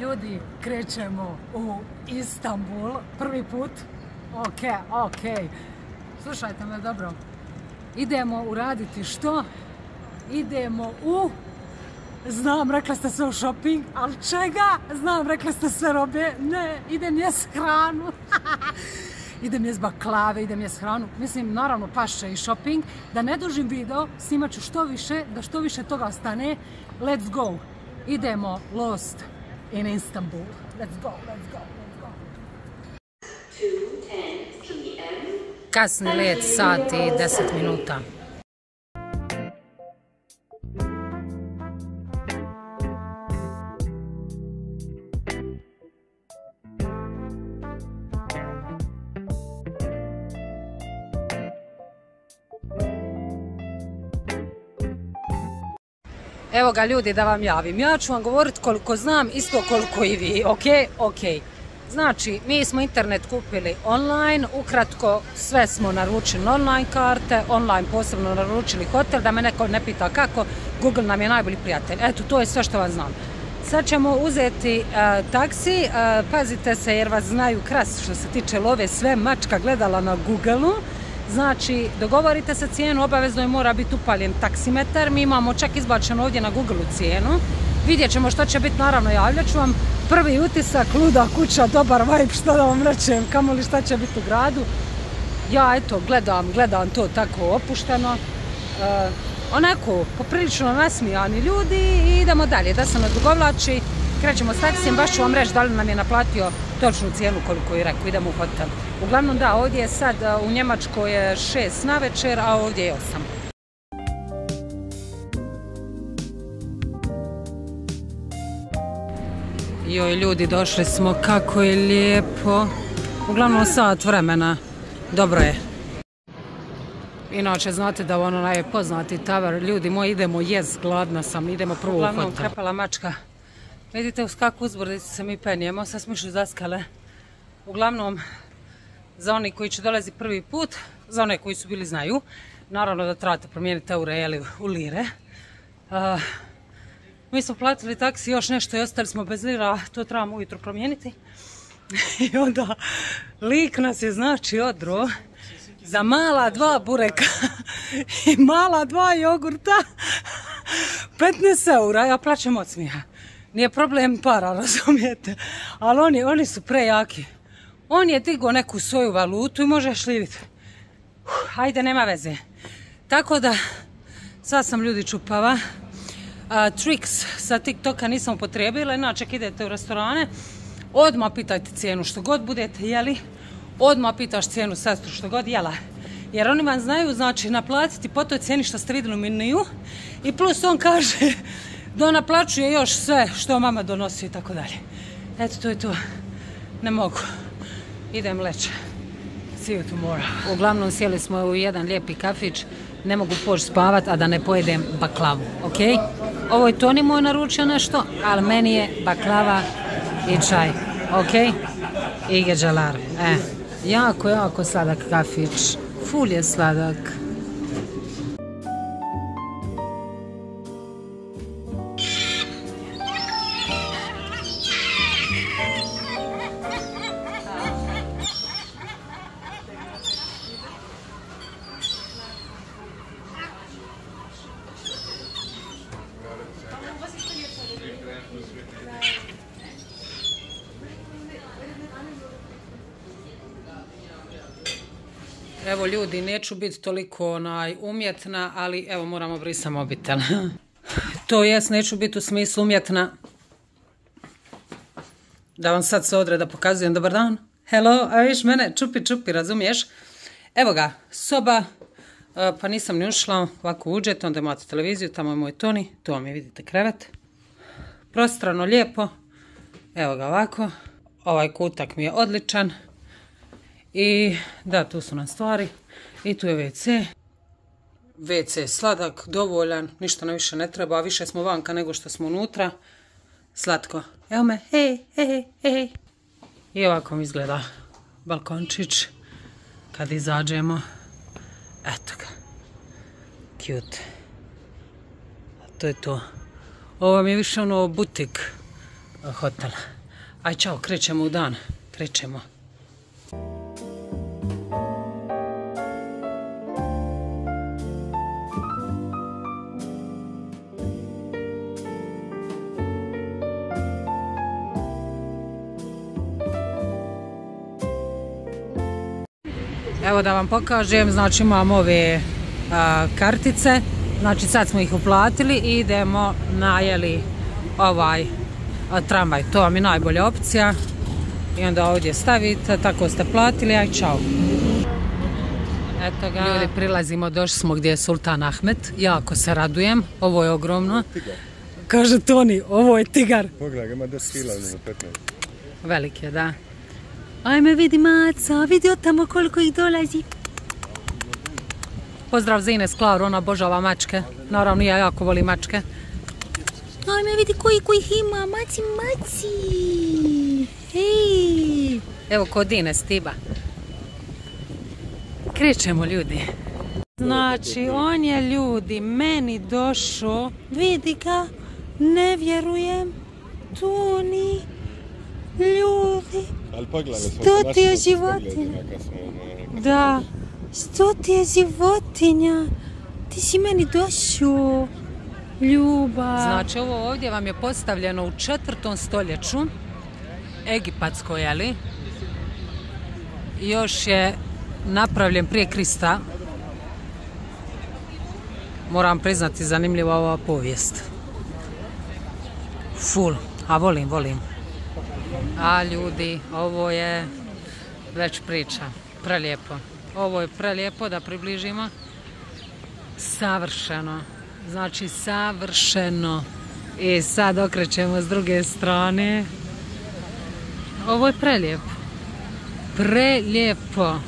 Ljudi, krećemo u Istanbul. Prvi put. Ok, ok. Slušajte me dobro. Idemo uraditi što? Idemo u... Znam, rekla ste sve u shopping, ali čega? Znam, rekla ste sve robe. Ne, idem jes hranu. idem jes baklave, idem jes hranu. Mislim, naravno, pašće i shopping. Da ne dužim video, snimat ću što više, da što više toga ostane. Let's go. Idemo Lost in Istanbul. Let's go, let's go, let's go. Kasni let, sat i 10 minuta. Evo ga ljudi da vam javim. Ja ću vam govoriti koliko znam, isto koliko i vi. Ok? Ok. Znači, mi smo internet kupili online, ukratko sve smo naručili online karte, online posebno naručili hotel, da me neko ne pita kako, Google nam je najbolji prijatelj. Eto, to je sve što vam znam. Sad ćemo uzeti e, taksi, e, pazite se jer vas znaju kras što se tiče love, sve mačka gledala na Google-u. Znači, dogovorite se cijenu, obavezno je mora biti upaljen taksimetar. Mi imamo čak izbačeno ovdje na Google cijenu. Vidjet ćemo što će biti, naravno javljat ću vam. Prvi utisak, luda kuća, dobar vibe, što da vam rečem, kamo li šta će biti u gradu. Ja, eto, gledam, gledam to tako opušteno. E, onako, poprilično nasmijani ljudi i idemo dalje, da se ne dugovlači. Krećemo s taksijem, baš ću vam reći da li nam je naplatio točnu cijenu koliko je rekao, idemo u hotel. Uglavnom da, ovdje je sad u Njemačkoj je šest na večer, a ovdje je osam. Joj ljudi, došli smo, kako je lijepo. Uglavnom sat vremena, dobro je. Inače, znate da ono najpoznati tavar, ljudi moji, idemo jest, gladna sam, idemo prvo u hotel. Uglavnom, krepala mačka. Vidite uz kakvu uzbrdicu se mi penjemo, sad smo išli za skale. Uglavnom, za oni koji će dolazi prvi put, za one koji su bili znaju, naravno da trebate promijeniti eure ili u lire. mi smo platili taksi još nešto i ostali smo bez lira, to trebamo ujutro promijeniti. I onda lik nas je znači odro za mala dva bureka i mala dva jogurta 15 eura, ja plaćam od smijeha. Nije problem para, razumijete, ali oni, oni su prejaki. On je digao neku svoju valutu i možeš li vidjeti. Hajde, nema veze. Tako da, sad sam ljudi čupava. tricks sa TikToka nisam upotrijebila, inače idete u restorane, odmah pitajte cijenu što god budete jeli, odmah pitaš cijenu sestru što god jela. Jer oni vam znaju, znači, naplatiti po toj cijeni što ste vidjeli u meniju i plus on kaže da naplaćuje još sve što mama donosi i tako dalje. Eto, to je to. Ne mogu. Idem leće. See you tomorrow. Uglavnom sjeli smo u jedan lijepi kafić. Ne mogu poći spavat, a da ne pojedem baklavu. Ok? Ovo je Toni moj naručio nešto, ali meni je baklava i čaj. Ok? I geđalar. E, jako, jako sladak kafić. Ful je sladak. Ljudi, neću biti toliko onaj, umjetna, ali evo moramo brisati mobitel. to jest, neću biti u smislu umjetna. Da vam sad se odreda pokazujem, dobar dan. Hello, a viš mene, čupi čupi, razumiješ? Evo ga, soba, e, pa nisam ni ušla, ovako uđete, onda imate televiziju, tamo je moj Toni, tu vam je vidite krevet. Prostrano, lijepo, evo ga ovako, ovaj kutak mi je odličan. I da, tu su nam stvari. I tu je WC. WC sladak, dovoljan, ništa nam više ne treba, više smo vanka nego što smo unutra. Slatko. Evo me, hej, hej, hej. I ovako mi izgleda balkončić kad izađemo. Eto ga. Cute. To je to. Ovo mi je više ono butik. hotela. Aj čao, krećemo u dan. Krećemo. Evo da vam pokažem, znači imam ove kartice, znači sad smo ih uplatili i idemo na jeli, ovaj tramvaj, to vam je najbolja opcija i onda ovdje stavite, tako ste platili, aj čao. Eto ga, ljudi prilazimo, došli smo gdje je Sultan Ahmed, jako se radujem, ovo je ogromno. Kaže Toni, ovo je tigar. Pogledaj, ima 10 kila, 15. Velik je, da. Ajme vidi maca, vidi od tamo koliko ih dolazi. Pozdrav za Ines Klaru, ona božava mačke. Naravno ja jako volim mačke. Ajme vidi koji koji ih ima, maci, maci. Hej. Evo kod Ines Tiba. Krećemo ljudi. Znači, on je ljudi meni došao, vidi ga, ne vjerujem, tu ni ljudi. Ali Što ti je životinja? Da, što ti je životinja? Ti si meni došao. Ljubav. Znači ovo ovdje vam je postavljeno u četvrtom stoljeću. Egipatsko, jeli? Još je napravljen prije Krista. Moram priznati zanimljiva ova povijest. Full. A volim, volim. A ljudi, ovo je već priča. Prelijepo. Ovo je prelijepo da približimo. Savršeno. Znači savršeno. I sad okrećemo s druge strane. Ovo je prelijepo. Prelijepo.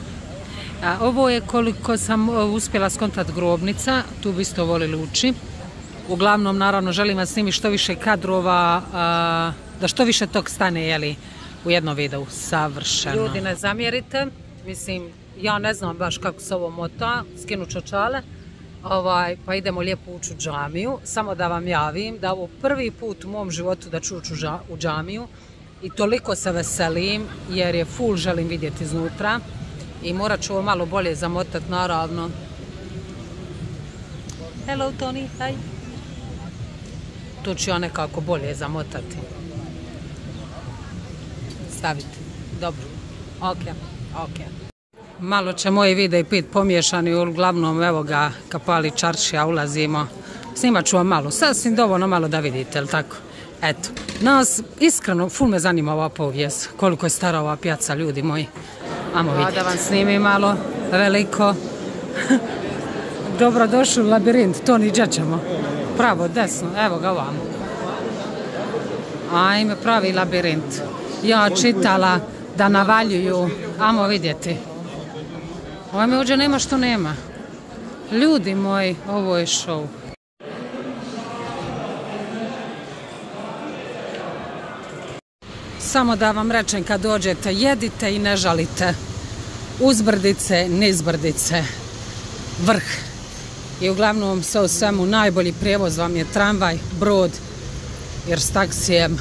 A ovo je koliko sam uspjela skontat grobnica. Tu bi isto volili ući. Uglavnom, naravno, želim vas snimiti što više kadrova, da što više tog stane, jeli, u jednom videu. Savršeno. Ljudi, ne zamjerite. Mislim, ja ne znam baš kako se ovo mota. Skinu čočale. Ovaj, pa idemo lijepo ući u džamiju. Samo da vam javim da ovo prvi put u mom životu da ću ući u džamiju. I toliko se veselim jer je full želim vidjeti iznutra. I morat ću ovo malo bolje zamotati, naravno. Hello Tony, hi tu ću ja nekako bolje zamotati. Staviti. Dobro. Ok. Ok. Malo će moji vide i pit pomiješani, uglavnom evo ga kapali čaršija ulazimo. Snimat ću vam malo, sasvim dovoljno malo da vidite, jel tako? Eto, nas iskreno, ful me zanima ova povijest, koliko je stara ova pjaca, ljudi moji. Amo vidjeti. Da vam snimi malo, veliko. Dobro došli u labirint, to ni ćemo pravo, desno, evo ga vam. Ajme, pravi labirint. Ja čitala da navaljuju, amo vidjeti. Ajme, ovdje nema što nema. Ljudi moji, ovo je show. Samo da vam rečem kad dođete, jedite i ne žalite. Uzbrdice, nizbrdice, vrh i uglavnom sve u svemu najbolji prijevoz vam je tramvaj, brod, jer s taksijem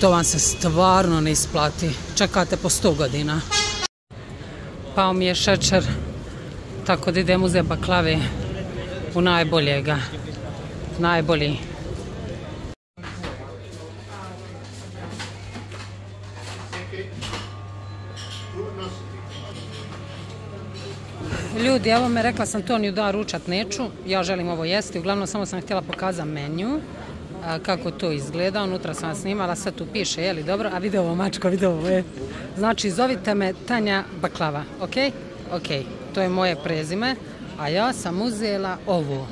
to vam se stvarno ne isplati. Čekate po 100 godina. Pao mi je šećer, tako da idem uzeti baklave u najboljega. Najbolji. Ljudi, evo me rekla sam to ni da ručat neću, ja želim ovo jesti, uglavnom samo sam htjela pokazati menju, kako to izgleda, unutra sam snimala, sve tu piše, je li dobro, a vidi ovo mačko, vidi ovo je. Znači, zovite me Tanja Baklava, ok? Ok, to je moje prezime, a ja sam uzela ovo.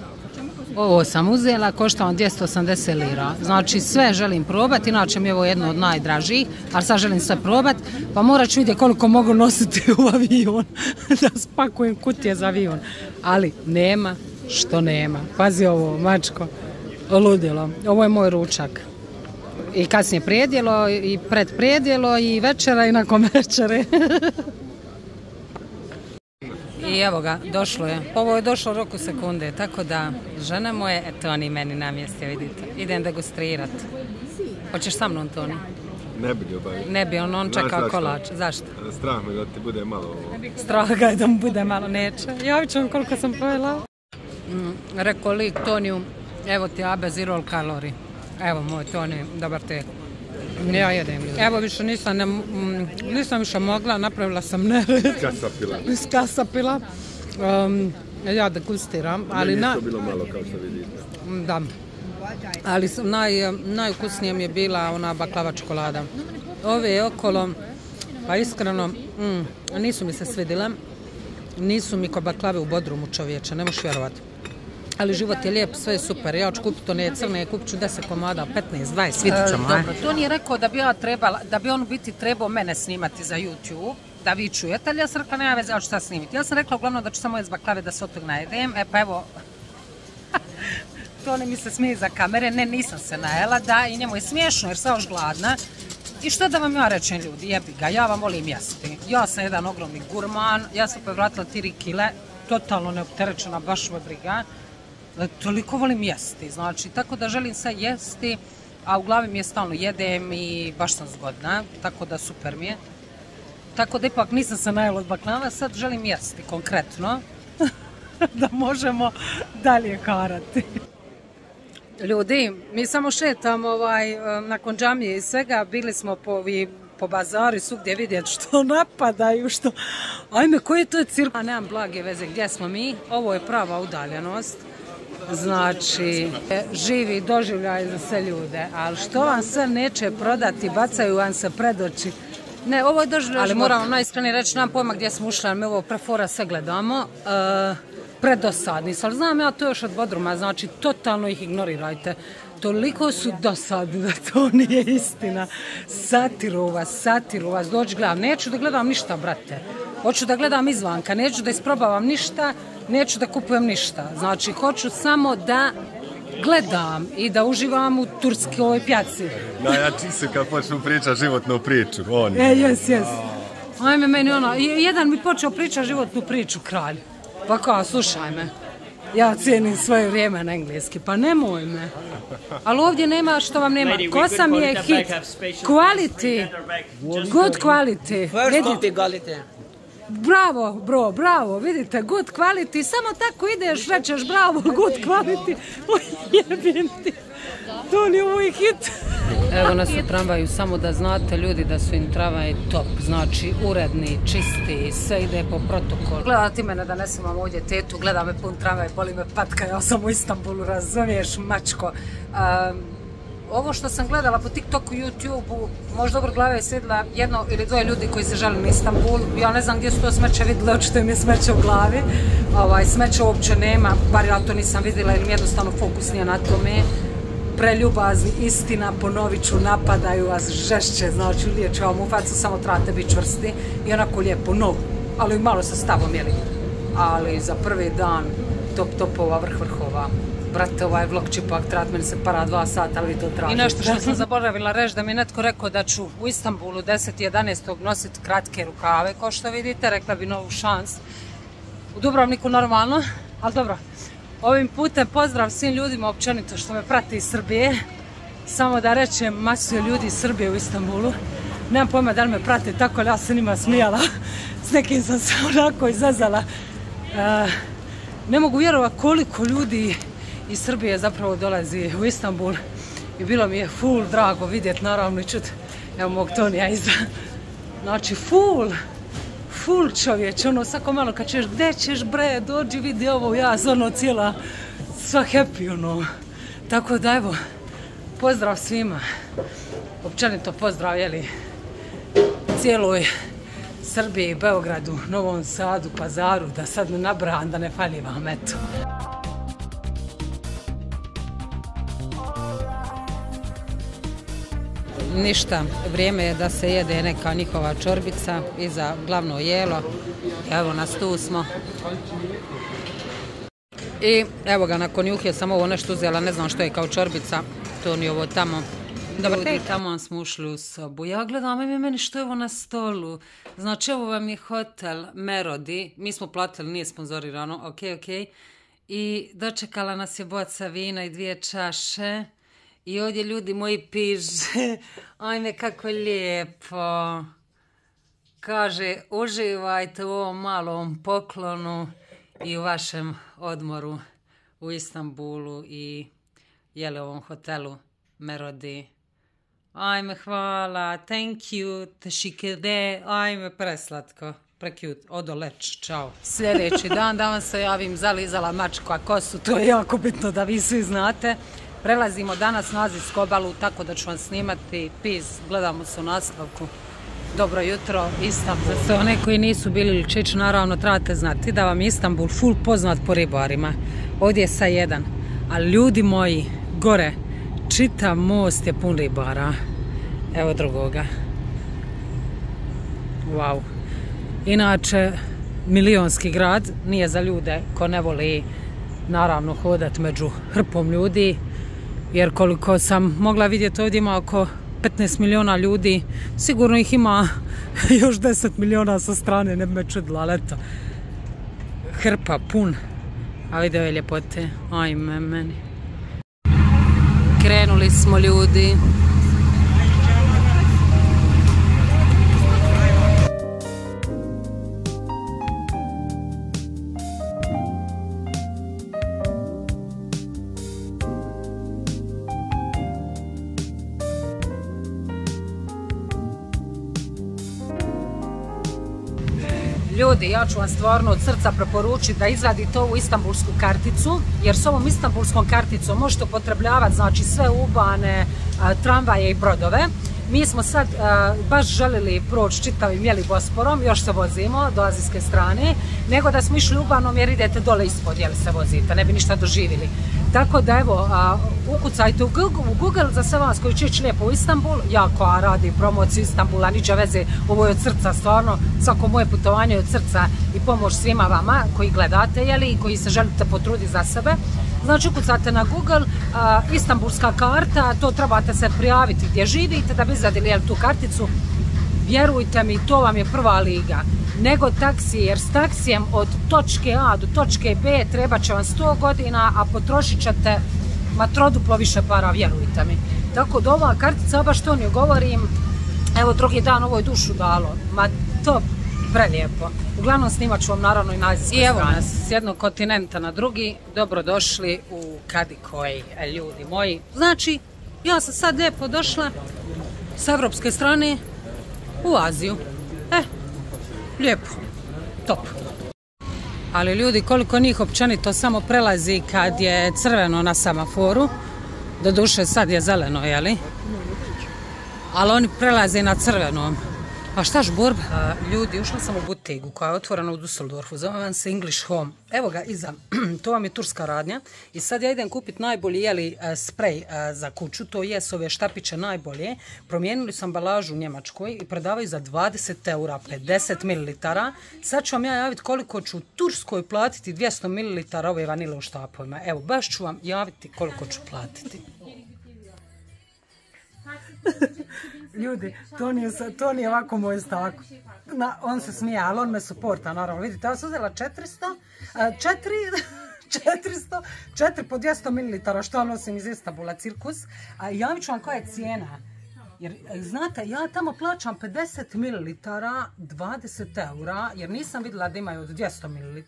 Ovo sam uzela, košta vam 280 lira. Znači sve želim probati, inače mi je ovo jedno od najdražijih, ali sad želim sve probati, pa morat ću vidjeti koliko mogu nositi u avion, da spakujem kutije za avion. Ali nema što nema. Pazi ovo, mačko, ludilo. Ovo je moj ručak. I kasnije prijedjelo, i pred prijedjelo, i večera, i nakon večere. I evo ga, došlo je. Ovo je došlo roku sekunde, tako da žena moje, eto oni meni namjestio, vidite. Idem degustrirat. Hoćeš sa mnom, Toni? Ne bi ljubav. Ne bi, on, on čeka zašto? kolač. Zašto? Strah me da ti bude malo ovo. Strah ga je da mu bude malo neće. Javit ću vam koliko sam pojela. Mm, rekao lik Toniju, evo ti abe zero kalori. Evo moj Toni, dobar tek. Ja jedem. Evo više nisam, ne, nisam više mogla, napravila sam nered. Kasapila. Iskasapila. Um, ja degustiram, ali na, je to bilo malo kao što vidite. da. Ali naj, najukusnije mi je bila ona baklava čokolada. Ove okolo, pa iskreno, mm, nisu mi se svidile. Nisu mi ko baklave u Bodrumu čovječe, ne možeš vjerovati. Ali život je lijep, sve je super. Ja ću kupiti one crne, kupit ću 10 komada, 15, 20, vidit ćemo. dobro, to nije rekao da bi ja trebala, da bi on biti trebao mene snimati za YouTube, da vi čujete, ali ja sam rekla, nema veze, ja ću šta snimiti. Ja sam rekla uglavnom da ću samo jesti baklave da se od tog najedem, e pa evo, to ne mi se smije za kamere, ne nisam se najela, da i njemu je smiješno jer sam još gladna. I što da vam ja rečem ljudi, jebi ga, ja vam volim jesti. Ja sam jedan ogromni gurman, ja sam povratila 3 kile, totalno neopterećena, baš me briga. E, Toliko volim jesti, znači, tako da želim sad jesti, a u glavi mi je stalno jedem i baš sam zgodna, tako da super mi je. Tako da ipak nisam se najela od baklava, sad želim jesti konkretno, da možemo dalje karati. Ljudi, mi samo šetamo ovaj, e, nakon džamije i svega, bili smo po, ovi, po bazaru i svugdje vidjeti što napadaju, što... Ajme, koji je to cirk? A nemam blage veze, gdje smo mi? Ovo je prava udaljenost. Znači, e, živi doživljaj za sve ljude, ali što vam sve neće prodati, bacaju vam se pred oči. Ne, ovo je doživljaj Ali moram vam najiskrenije reći, nemam pojma gdje smo ušli, ali mi ovo prefora sve gledamo. E, predosadni su, ali znam ja to još od Bodruma, znači totalno ih ignorirajte. Toliko su dosadni da to nije istina. Satiru vas, satiru vas, dođi gledam. Neću da gledam ništa, brate. Hoću da gledam izvanka, neću da isprobavam ništa, neću da kupujem ništa. Znači, hoću samo da gledam i da uživam u turskoj pjaci. Najjači su kad počnu pričat životnu priču. On. E, jes, jes. Ajme, meni ono, je- jedan mi počeo pričati životnu priču, kralj. Pa kao, slušaj me. Ja cijenim svoje vrijeme na engleski, pa nemoj me. Ali ovdje nema što vam nema. Kosa mi put je it hit. Quality. Good quality. First quality. Bravo, bro, bravo, vidite, good quality. Samo tako ideš, rečeš bravo, good quality. Oj, jebim ti. To nije moj hit. Evo nas u tramvaju, samo da znate ljudi da su im tramvaji top, znači uredni, čisti, sve ide po protokolu. Gleda ti mene da ne imam ovdje tetu, gleda me pun tramvaj, boli me patka, ja sam u Istanbulu, razumiješ, mačko. Um, ovo što sam gledala po TikToku, YouTubeu, možda dobro glave je sjedla jedno ili dvoje ljudi koji se žele na Istanbul. Ja ne znam gdje su to smeće vidjeli, očito im je smeće u glavi. Ovaj, smeće uopće nema, bar ja to nisam vidjela ili mi jednostavno fokus nije na tome. Preljubazni, istina, ponovit ću, napadaju vas žešće, znači liječe vam u facu, samo trebate biti čvrsti i onako lijepo, no, ali malo sa stavom, jeli. Ali za prvi dan, top topova, vrh vrhova. Brate, ovaj vlog će pak trajati, meni se para dva sata, ali vi to tražite. I nešto što sam zaboravila reći, da mi netko rekao da ću u Istanbulu 10.11. nositi kratke rukave, kao što vidite, rekla bi novu šans. U Dubrovniku normalno, ali dobro. Ovim putem pozdrav svim ljudima općenito što me prati iz Srbije. Samo da rečem, masu ljudi iz Srbije u Istanbulu. Nemam pojma da li me prate tako, ali ja se njima smijala. S nekim sam se onako izazala. E, ne mogu vjerovati koliko ljudi iz Srbije zapravo dolazi u Istanbul. I bilo mi je full drago vidjeti, naravno i čut, evo mog Tonija iza. Znači, full, full čovječ, ono svako malo kad ćeš, gdje ćeš bre, dođi vidi ovo, ja ono cijela, sva happy, ono. Tako da evo, pozdrav svima. Općenito pozdrav, jeli, cijeloj Srbiji, Beogradu, Novom Sadu, Pazaru, da sad ne nabrajam, da ne fali vam, eto. Ništa, vrijeme je da se jede neka njihova čorbica i za glavno jelo. Evo nas tu smo. I evo ga, nakon juhe sam ovo nešto uzela, ne znam što je kao čorbica, to ni ovo tamo. Dobar tek. Tamo smo ušli u sobu. Ja gledam, ajme meni što je ovo na stolu. Znači, ovo vam je hotel Merodi. Mi smo platili, nije sponzorirano, ok, ok. I dočekala nas je boca vina i dvije čaše. I ovdje ljudi moji piše, ajme kako lijepo. Kaže, uživajte u ovom malom poklonu i u vašem odmoru u Istanbulu i jele ovom hotelu Merodi. Ajme, hvala, thank you, tešikede, ajme, preslatko, prekjut, odo leč, čao. Sljedeći dan da vam se javim zalizala mačku, a kosu, to je jako bitno da vi svi znate. Prelazimo danas na Azijsku obalu, tako da ću vam snimati pis, gledamo se u nastavku. Dobro jutro, Istanbul. Za sve one koji nisu bili Ličić, naravno trebate znati da vam Istanbul full poznat po ribarima. Ovdje je sa jedan, ali ljudi moji, gore, čitav most je pun ribara. Evo drugoga. Wow. Inače, milionski grad nije za ljude ko ne voli naravno hodat među hrpom ljudi. Jer koliko sam mogla vidjeti ovdje ima oko 15 miliona ljudi, sigurno ih ima još 10 miliona sa strane, ne bi me čudila, ali eto. Hrpa pun. A video je ljepote, ajme meni. Krenuli smo ljudi. Ljudi, ja ću vam stvarno od srca preporučiti da izvadite ovu istambulsku karticu, jer s ovom istambulskom karticom možete upotrebljavati znači sve ubane, tramvaje i brodove. Mi smo sad baš željeli proći čitavim jeli Bosporom, još se vozimo do azijske strane, nego da smo išli ubanom jer idete dole ispod jeli se vozite, ne bi ništa doživjeli. Tako da evo, ukucajte u Google, za sve vas koji će ići lijepo u Istanbul, ja koja radi promociju Istanbula, niđe veze, ovo je od srca stvarno, svako moje putovanje je od srca i pomoć svima vama koji gledate, jeli, i koji se želite potruditi za sebe. Znači ukucate na Google Istanbulska karta, to trebate se prijaviti gdje živite da bi izadili tu karticu. Vjerujte mi, to vam je prva liga nego taksi, jer s taksijem od točke A do točke B treba će vam 100 godina, a potrošit ćete ma troduplo više para, vjerujte mi. Tako da ova kartica, baš to ne govorim, evo drugi dan ovo dušu dalo, ma to prelijepo. Uglavnom snimat ću vam naravno i na I evo nas s jednog kontinenta na drugi, dobrodošli u Kadikoj, ljudi moji. Znači, ja sam sad lijepo došla s evropske strane u Aziju. E, lijepo, top. Ali ljudi, koliko njih općenito samo prelazi kad je crveno na samaforu, do duše sad je zeleno, jeli? Ali oni prelaze na crvenom. A štaš borba? ljudi, ušla sam u butigu koja je otvorena u Dusseldorfu, zove vam se English Home. Evo ga iza, to vam je turska radnja i sad ja idem kupiti najbolji jeli e, sprej e, za kuću, to je ove štapiće najbolje. Promijenili sam ambalažu u Njemačkoj i prodavaju za 20 eura 50 ml. Sad ću vam ja javiti koliko ću u Turskoj platiti 200 ml ove vanile u štapovima. Evo, baš ću vam javiti koliko ću platiti. Ljudi, to nije, ovako moj stavak. Na, on se smije, ali on me suporta, naravno. Vidite, ja sam uzela 400, 4, 400, 4 po 200 ml, što nosim iz Istanbula, cirkus. A javit ću vam koja je cijena. Jer, znate, ja tamo plaćam 50 ml, 20 eura, jer nisam vidjela da imaju od 200 ml.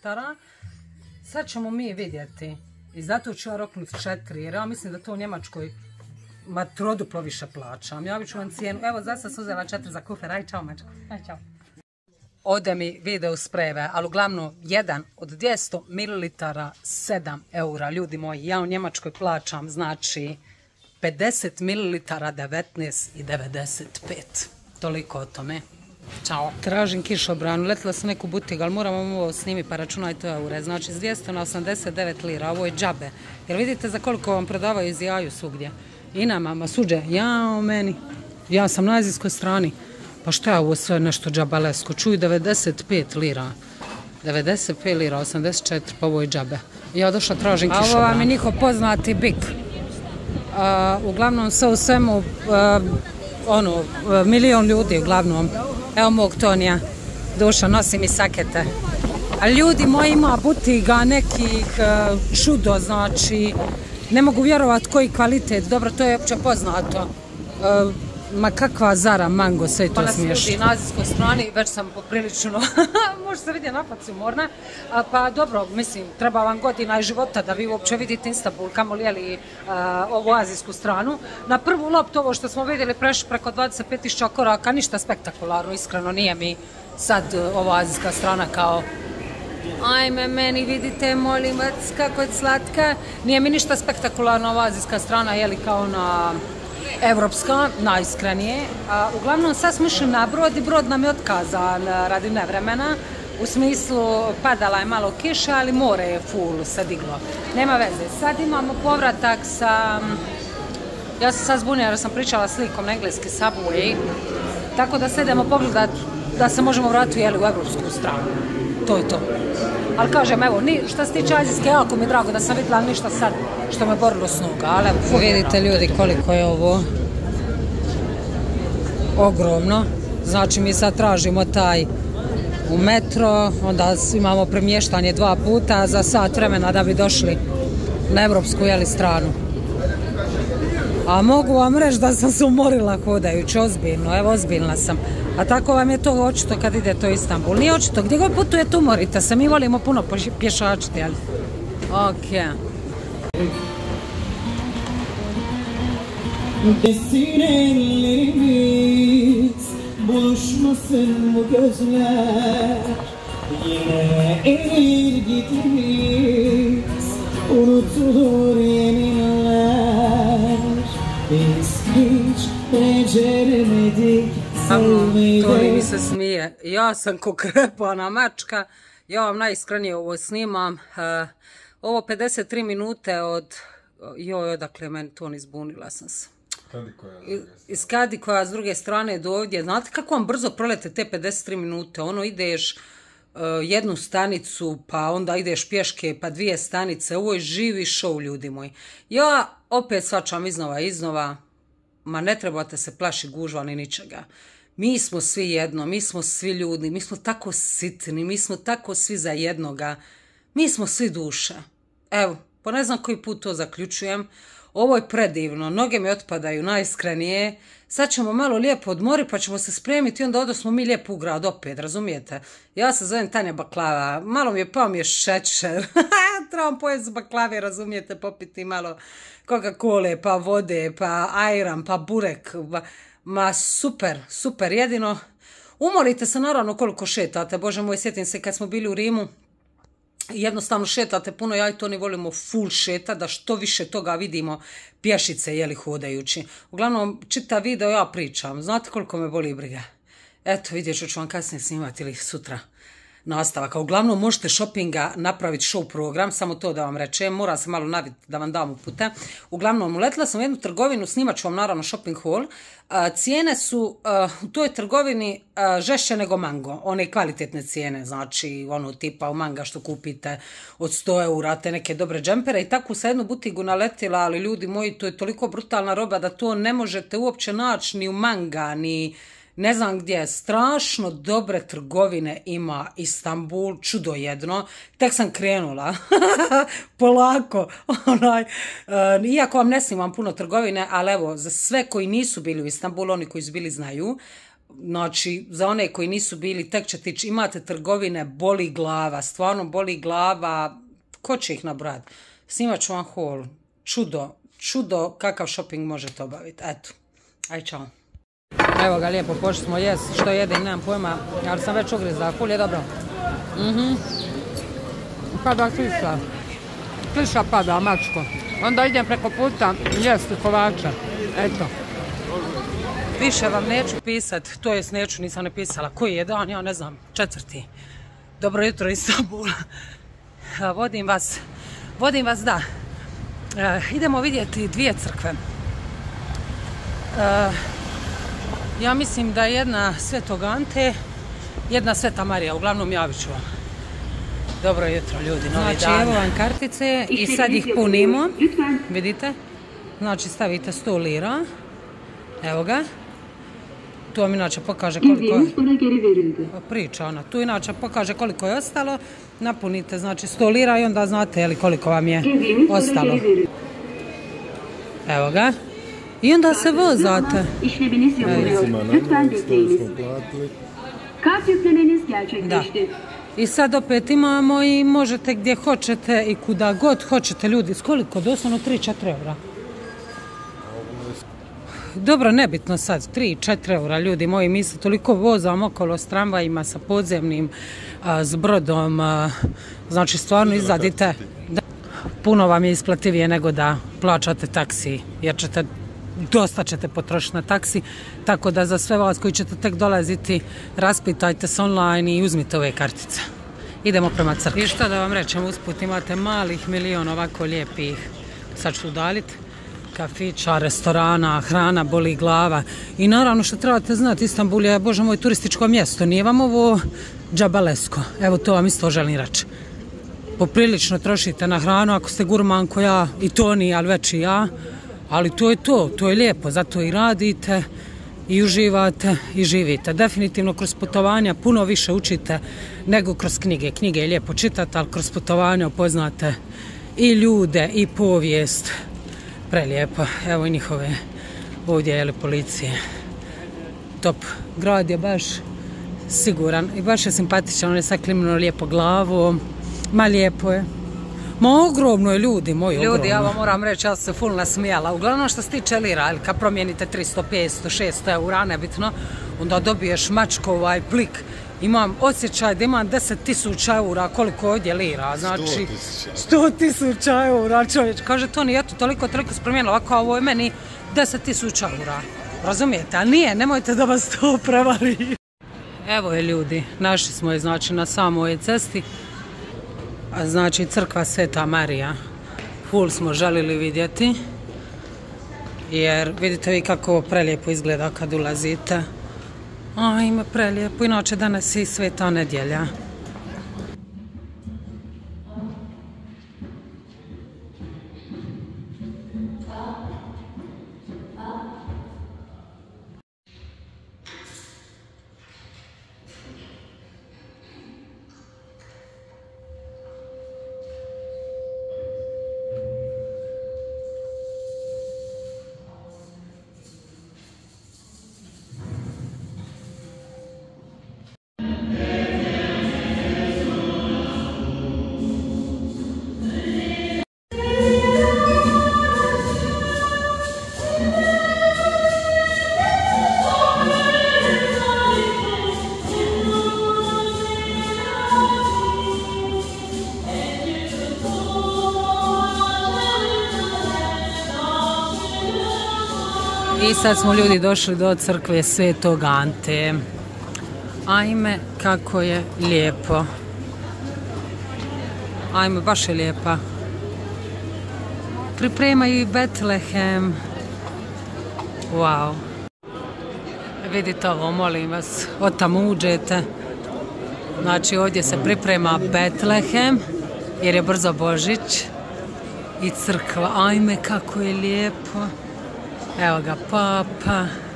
Sad ćemo mi vidjeti. I zato ću ja roknuti 4, jer ja mislim da to u Njemačkoj ma troduplo više plaćam. Javit ću vam cijenu. Evo, za sam uzela četiri za kufer. Aj, čao, mačka. Aj, čao. Ode mi video sprejeve, ali uglavnom jedan od 200 ml 7 eura. Ljudi moji, ja u Njemačkoj plaćam, znači 50 ml 19 i 95. Toliko o tome. Ćao. Tražim kišobranu, letila sam neku butigu, ali moram ovo snimiti pa računajte eure. Znači, s 200 na 89 lira, ovo je džabe. Jer vidite za koliko vam prodavaju iz jaju svugdje. I nama, ma suđe, ja o meni, ja sam na azijskoj strani. Pa šta je ovo sve nešto džabalesko? Čuj 95 lira. 95 lira, 84, pa ovo je džabe. Ja došla tražim kišobran. A ovo vam je njihov poznati bik. uglavnom sve u svemu, ono, milion ljudi uglavnom. Evo mog Tonija, duša, nosi mi sakete. A ljudi moji ima butiga nekih čudo, znači, ne mogu vjerovati koji kvalitet, dobro to je opće poznato. E, ma kakva zara, mango, sve to Pa smiješno. na azijskoj strani već sam poprilično, može se vidjeti na faci umorna, a, pa dobro, mislim, treba vam godina i života da vi uopće vidite Istanbul, kamo li je li a, ovu azijsku stranu. Na prvu loptu ovo što smo vidjeli prešli preko 25.000 koraka, ništa spektakularno, iskreno nije mi sad e, ova azijska strana kao Ajme, meni vidite, molim vas, kako je slatka. Nije mi ništa spektakularno ova azijska strana, je li kao na evropska, najiskrenije. Uglavnom, sad smo išli na brod i brod nam je otkazan radi nevremena. U smislu, padala je malo kiša, ali more je full se diglo. Nema veze. Sad imamo povratak sa... Ja sam sad zbunjena jer sam pričala s likom na engleski Subway. Tako da se idemo pogledat da se možemo vratiti u evropsku stranu. To je to. Ali kažem, evo, ni, što se tiče azijske, jako mi je drago da sam vidjela ništa sad što me borilo s noga, ali evo, Vidite ljudi koliko je ovo ogromno. Znači mi sad tražimo taj u metro, onda imamo premještanje dva puta za sat vremena da bi došli na evropsku jeli stranu. A mogu vam reći da sam se umorila hodajući, ozbiljno, evo ozbiljna sam. A tako vam je to očito kad idete u Istanbul. Nije očito, gdje god putujete umorite se, mi volimo puno pješačiti, jel? Ok. Desin ellerimiz Buluşmasın bu gözler Yine erir Unutulur yeminler Biz hiç beceremedik Samo sevmeyi to de mi se smije. Ja sam ko krepana mačka. Ja vam najiskrenije ovo snimam. E, ovo 53 minute od... Joj, odakle je meni to ni zbunila sam se. I- Iz Kadikoja s druge strane do ovdje. Znate kako vam brzo prolete te 53 minute? Ono ideš e, jednu stanicu, pa onda ideš pješke, pa dvije stanice. Ovo je živi show, ljudi moji. Ja opet svačam iznova iznova. Ma ne trebate se plaši gužva ni ničega. Mi smo svi jedno, mi smo svi ljudi, mi smo tako sitni, mi smo tako svi za jednoga. Mi smo svi duše. Evo, po ne znam koji put to zaključujem. Ovo je predivno, noge mi otpadaju najiskrenije. Sad ćemo malo lijepo odmori pa ćemo se spremiti i onda odosmo mi lijepo u grad opet, razumijete? Ja se zovem Tanja Baklava, malo mi je pao mi je šećer. Trebam pojesti baklave, razumijete, popiti malo Coca-Cola, pa vode, pa ajran, pa burek. Ma, ma super, super, jedino umorite se naravno koliko šetate. Bože moj, sjetim se kad smo bili u Rimu, jednostavno šetate puno, ja i to ne volimo full šeta, da što više toga vidimo pješice jeli hodajući. Uglavnom, čita video ja pričam, znate koliko me boli briga. Eto, vidjet ću, ću vam kasnije snimati ili sutra nastavak. A uglavnom možete shoppinga napraviti show program, samo to da vam rečem, mora se malo naviti da vam dam upute. Uglavnom, uletila sam u jednu trgovinu, snimat ću vam naravno shopping haul. A, cijene su a, u toj trgovini a, žešće nego mango, one kvalitetne cijene, znači ono tipa manga što kupite od 100 eura, te neke dobre džempere i tako sa jednu butigu naletila, ali ljudi moji, to je toliko brutalna roba da to ne možete uopće naći ni u manga, ni ne znam gdje, strašno dobre trgovine ima Istanbul, čudo jedno, tek sam krenula, polako, onaj, e, iako vam ne snimam puno trgovine, ali evo, za sve koji nisu bili u Istanbulu, oni koji su bili znaju, znači, za one koji nisu bili, tek ćete ići, imate trgovine, boli glava, stvarno boli glava, ko će ih nabrati? Snimat ću vam haul, čudo, čudo kakav shopping možete obaviti, eto, aj čao. Evo ga, lijepo, pošli smo jest, što jedem, nemam pojma, ali sam već ugrizla, ful je dobro. Mhm. Pada kiša. Kiša pada, mačko. Onda idem preko puta jesti kovača. Eto. Više vam neću pisat, to jest neću, nisam ne pisala. Koji je dan, ja ne znam, četvrti. Dobro jutro Istanbul. A, Vodim vas, vodim vas, da. E, idemo vidjeti dvije crkve. E, ja mislim da je jedna Svetog Ante, jedna Sveta Marija, uglavnom javit ću vam. Dobro jutro ljudi, novi Znači, dan. evo vam kartice i sad ih punimo. Vidite? Znači stavite 100 lira. Evo ga. Tu vam inače pokaže koliko je verildi. priča ona. Tu inače pokaže koliko je ostalo. Napunite znači 100 lira i onda znate koliko vam je ostalo. Evo ga. I onda se vozate. İşleminiz yapılıyor. Lütfen bekleyiniz. Kart yüklemeniz gerçekleşti. I sad opet imamo i možete gdje hoćete i kuda god hoćete ljudi. S koliko? Doslovno 3-4 eura. Dobro, nebitno sad, 3-4 eura ljudi moji, mi se toliko vozamo okolo s tramvajima sa podzemnim, a, s brodom, a, znači stvarno izadite, da, puno vam je isplativije nego da plaćate taksi, jer ćete, dosta ćete potrošiti na taksi, tako da za sve vas koji ćete tek dolaziti, raspitajte se online i uzmite ove kartice. Idemo prema crkvi. I što da vam rečem, usput imate malih milion ovako lijepih, sad ću udaliti, kafića, restorana, hrana, boli glava. I naravno što trebate znati, Istanbul je, bože moj, turističko mjesto. Nije vam ovo džabalesko. Evo to vam isto želim reći. Poprilično trošite na hranu ako ste gurman ko ja, i to nije, ali već i ja. Ali to je to, to je lijepo, zato i radite i uživate i živite. Definitivno kroz putovanja puno više učite nego kroz knjige. Knjige je lijepo čitati, ali kroz putovanja upoznate i ljude i povijest prelijepo. Evo i njihove ovdje je li policije. Top. Grad je baš siguran i baš je simpatičan. On je sad klimnuo lijepo glavu. Ma lijepo je. Ma ogromno je ljudi moji, ogromno. Ljudi, ja vam moram reći, ja sam se full nasmijala. Uglavnom što se tiče lira, ili kad promijenite 300, 500, 600 eura, nebitno, onda dobiješ mačko ovaj plik imam osjećaj da imam 10.000 eura koliko ovdje lira, znači 100.000 eura čovječ, kaže to nije eto toliko, toliko se promijenilo, ovako ovo je meni 10.000 eura, razumijete, ali nije, nemojte da vas to prevari. Evo je ljudi, našli smo je znači na samoj cesti, znači crkva Sveta Marija, full smo želili vidjeti, jer vidite vi kako prelijepo izgleda kad ulazite. Ajme, prelijepo. Inače, danas je i sveta nedjelja. Sad smo ljudi došli do crkve Svetog Ante. Ajme, kako je lijepo. Ajme, baš je lijepa. Pripremaju i Betlehem. Wow. Vidite ovo, molim vas, od tamo uđete. Znači ovdje se priprema Betlehem, jer je brzo Božić. I crkva, ajme kako je lijepo. Evo ga papa.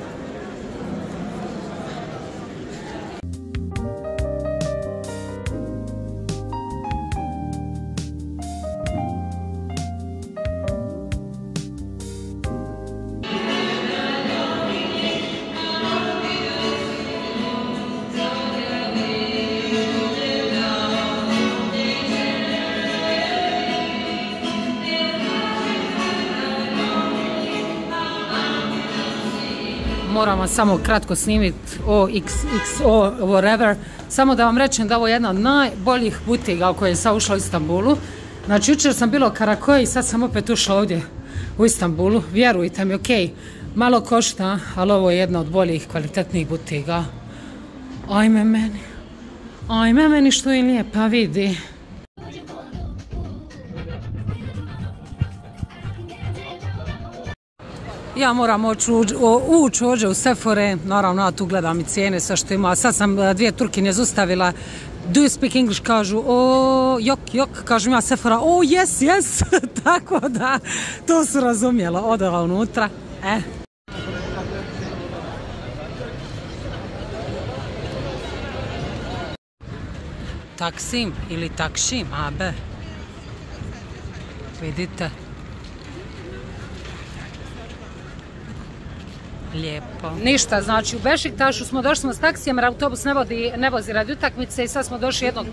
Moramo samo kratko snimiti o XXO whatever. Samo da vam rečem da ovo je jedna od najboljih butiga u kojoj sam ušla u Istanbulu. Znači, jučer sam bilo u Karakoji i sad sam opet ušla ovdje u Istanbulu. Vjerujte mi, ok, malo košta, ali ovo je jedna od boljih, kvalitetnih butiga. Ajme meni. Ajme meni što je lijepa, vidi. Ja moram ući uć ovdje u Sephore, naravno ja tu gledam i cijene, sve što ima. Sad sam e, dvije Turkinje zustavila, do you speak English, kažu, o, jok, jok, kažu ja Sephora, o, yes, yes, tako da, to su razumjela, odala unutra, e. Taksim ili takšim, abe. Vidite. Lijepo. Ništa, znači u Bešiktašu smo došli smo s taksijem jer autobus ne, vodi, ne vozi radi utakmice i sad smo došli jednog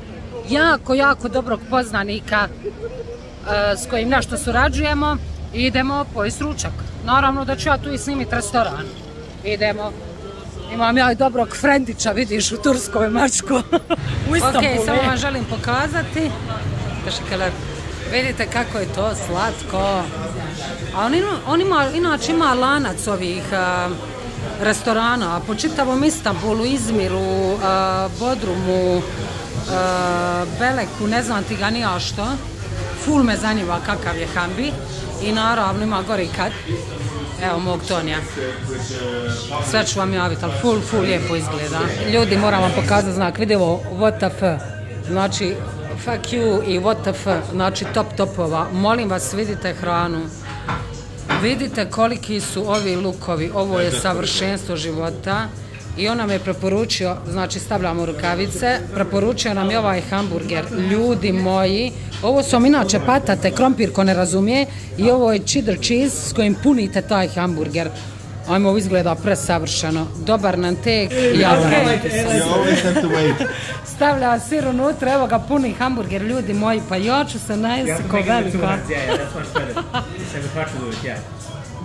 jako, jako dobrog poznanika e, s kojim nešto surađujemo i idemo pojest ručak. Naravno da ću ja tu i snimiti restoran. Idemo. Imam ja i dobrog frendića, vidiš, u Turskoj mačku. u Istanbulu. Ok, samo vam želim pokazati. Vidite kako je to slatko. A on, on ima, inače ima lanac ovih restorana po čitavom Istanbulu, Izmiru, Bodrumu, Beleku, ne znam ti ga nija što. Ful me zanima kakav je Hambi. I naravno ima gori kad. Evo mog Tonija. Sve ću vam javiti, ali full, full lijepo izgleda. Ljudi, moram vam pokazati znak. Vidimo, WTF. Znači, fuck you i WTF. Znači, top topova. Molim vas, vidite hranu. Vidite koliki su ovi lukovi. Ovo je savršenstvo života. I on nam je preporučio, znači stavljamo rukavice, preporučio nam je ovaj hamburger. Ljudi moji, ovo su vam inače patate, krompir ko ne razumije i ovo je cheddar cheese s kojim punite taj hamburger. Ajmo, ovo izgleda presavršeno. Dobar nam tek. Ja Stavlja sir unutra, evo ga puni hamburger, ljudi moji, pa ja ću se najesti ko velika.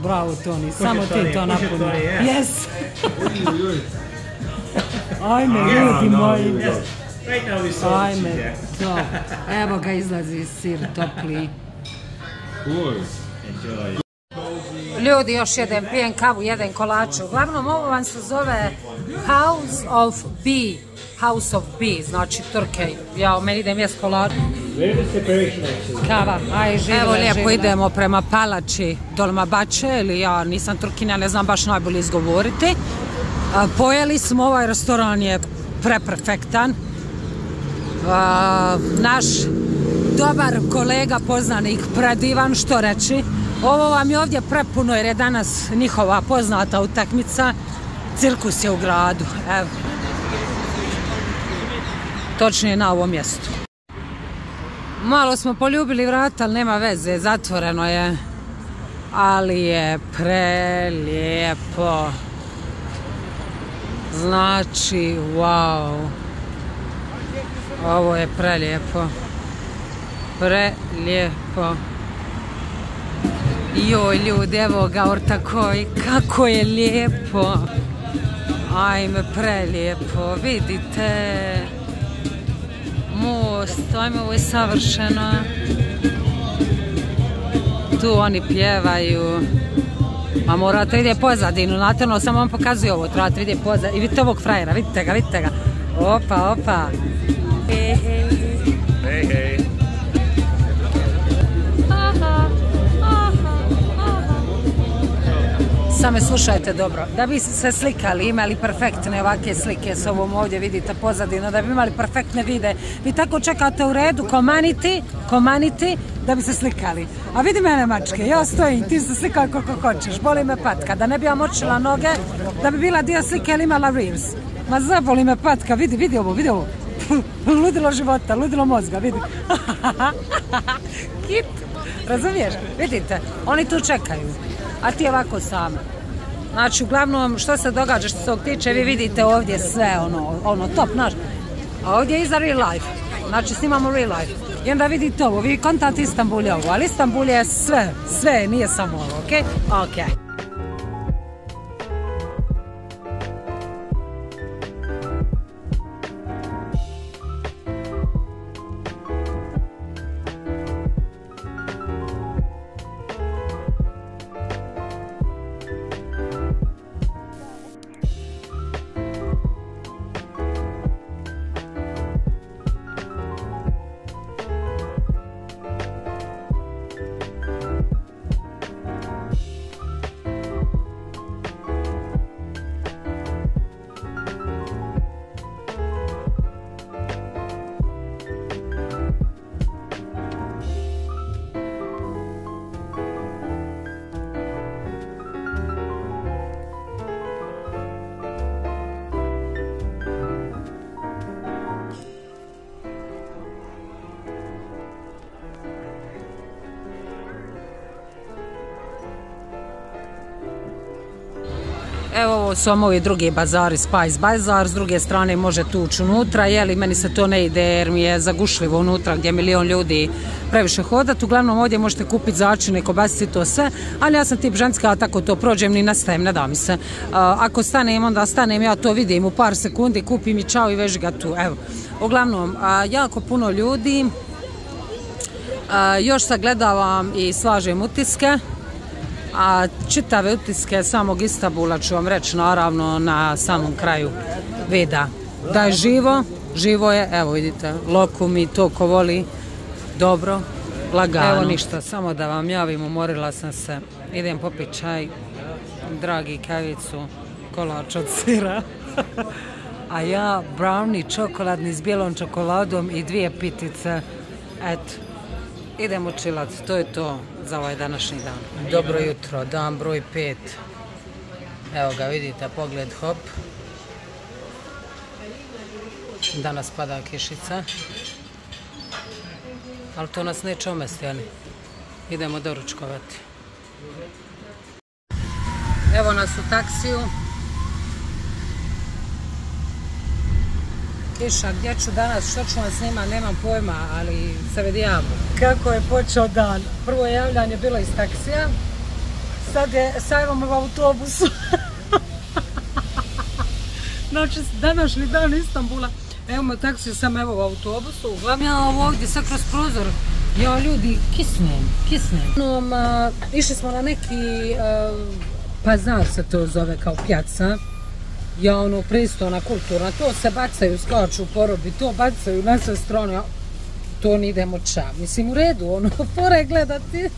Bravo, Toni, samo ti to napuni. Yes. Ajme, ljudi moji. Ajme, to. Evo ga izlazi sir topli. Ljudi, još jedan, pijem kavu, jedan kolač. Uglavnom, ovo vam se zove House of Bee. House of Bee, znači Turkej. Ja, meni idem jes kolač. Kava, aj živle, Evo lijepo idemo prema palači Dolmabače, ili ja nisam Turkinja, ne znam baš najbolje izgovoriti. Pojeli smo, ovaj restoran je preperfektan. Naš dobar kolega, poznanik, predivan, što reći. Ovo vam je ovdje prepuno jer je danas njihova poznata utakmica. Cirkus je u gradu, evo. Točnije na ovom mjestu. Malo smo poljubili vrata, ali nema veze, zatvoreno je. Ali je prelijepo. Znači, wow. Ovo je prelijepo. Prelijepo. Joj ljudi, evo ga ortakoj, kako je lijepo. Ajme, prelijepo, vidite. Most, ajme, ovo je savršeno. Tu oni pjevaju. A morate vidjeti pozadinu, znate ono, samo vam pokazuje ovo, trebate vidjeti pozadinu. I vidite ovog frajera, vidite ga, vidite ga. Opa, opa. Hej. Samo slušajte dobro. Da bi se slikali, imali perfektne ovakve slike s ovom ovdje vidite pozadinu, da bi imali perfektne vide. Vi tako čekate u redu, komaniti, komaniti, da bi se slikali. A vidi mene mačke, ja stojim, ti se slikaj kako hoćeš, boli me patka, da ne bi ja močila noge, da bi bila dio slike ili imala reels. Ma zaboli me patka, vidi, vidi ovo, vidi ovo. ludilo života, ludilo mozga, vidi. Kit, razumiješ? Vidite, oni tu čekaju, a ti ovako sama. Znači, uglavnom, što se događa što se ovog tiče, vi vidite ovdje sve, ono, ono, top, naš. A ovdje je iza real life. Znači, snimamo real life. I onda vidite ovo, vi kontant Istanbul je ovo, ali Istanbul je sve, sve, nije samo ovo, okej? Okej. Su ovi drugi bazari, Spice Bazar, s druge strane možete ući unutra, jeli, meni se to ne ide jer mi je zagušljivo unutra gdje je milion ljudi previše hodat, uglavnom ovdje možete kupiti začine, kobasice i to sve, ali ja sam tip ženska, tako to prođem, ni nastajem, ne da mi se. ako stanem, onda stanem, ja to vidim u par sekundi, kupim i čao i veži ga tu, evo. Uglavnom, jako puno ljudi, još sagledavam i slažem utiske, a čitave utiske samog Istanbula ću vam reći naravno na samom kraju vida. Da je živo, živo je, evo vidite, lokum i to ko voli, dobro, lagano. Evo ništa, samo da vam javim, umorila sam se, idem popit čaj, dragi kavicu, kolač od sira. a ja brownie čokoladni s bijelom čokoladom i dvije pitice. Eto, idemo čilat, to je to za ovaj današnji dan. Dobro jutro, dan broj 5. Evo ga vidite, pogled hop. Danas pada kišica. Ali to nas neće omesti, ali idemo doručkovati. Evo nas u taksiju. Kiša, gdje ću danas, što ću vam snima, nemam pojma, ali se vidijamo. Kako je počeo dan? Prvo javljanje bilo iz taksija, sad je sajvom u autobusu. znači, današnji dan Istanbula. Evo me taksiju sam evo u autobusu, uglavnom ja ovdje sad kroz prozor. Ja ljudi, kisnem, kisnem. išli smo na neki pazar se to zove kao pjaca ja ono pristojna, kulturna, to se bacaju, skaču porobi, to bacaju na sve strane, to ni idemo ča. Mislim u redu, ono, pore gledati.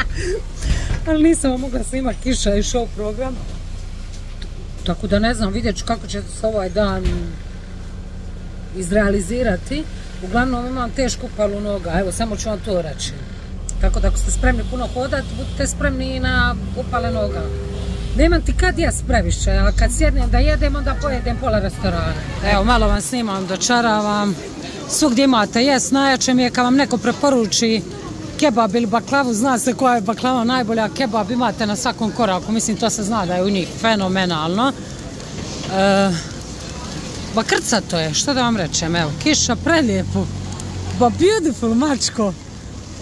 Ali nisam mogla snima kiša i show program. Tako da ne znam, vidjet ću kako će se ovaj dan izrealizirati. Uglavnom imam tešku palu noga, evo samo ću vam to reći. Tako da ako ste spremni puno hodati, budite spremni i na upale noga. Nemam ti kad jes previše, a kad sjednem da jedem, onda pojedem pola restorana. Evo, malo vam snimam, dočaravam. Svugdje imate jes, najjače mi je kad vam neko preporuči kebab ili baklavu, zna se koja je baklava najbolja, kebab imate na svakom koraku, mislim to se zna da je u njih fenomenalno. E, ba krcato je, što da vam rečem, evo, kiša prelijepo, ba beautiful mačko,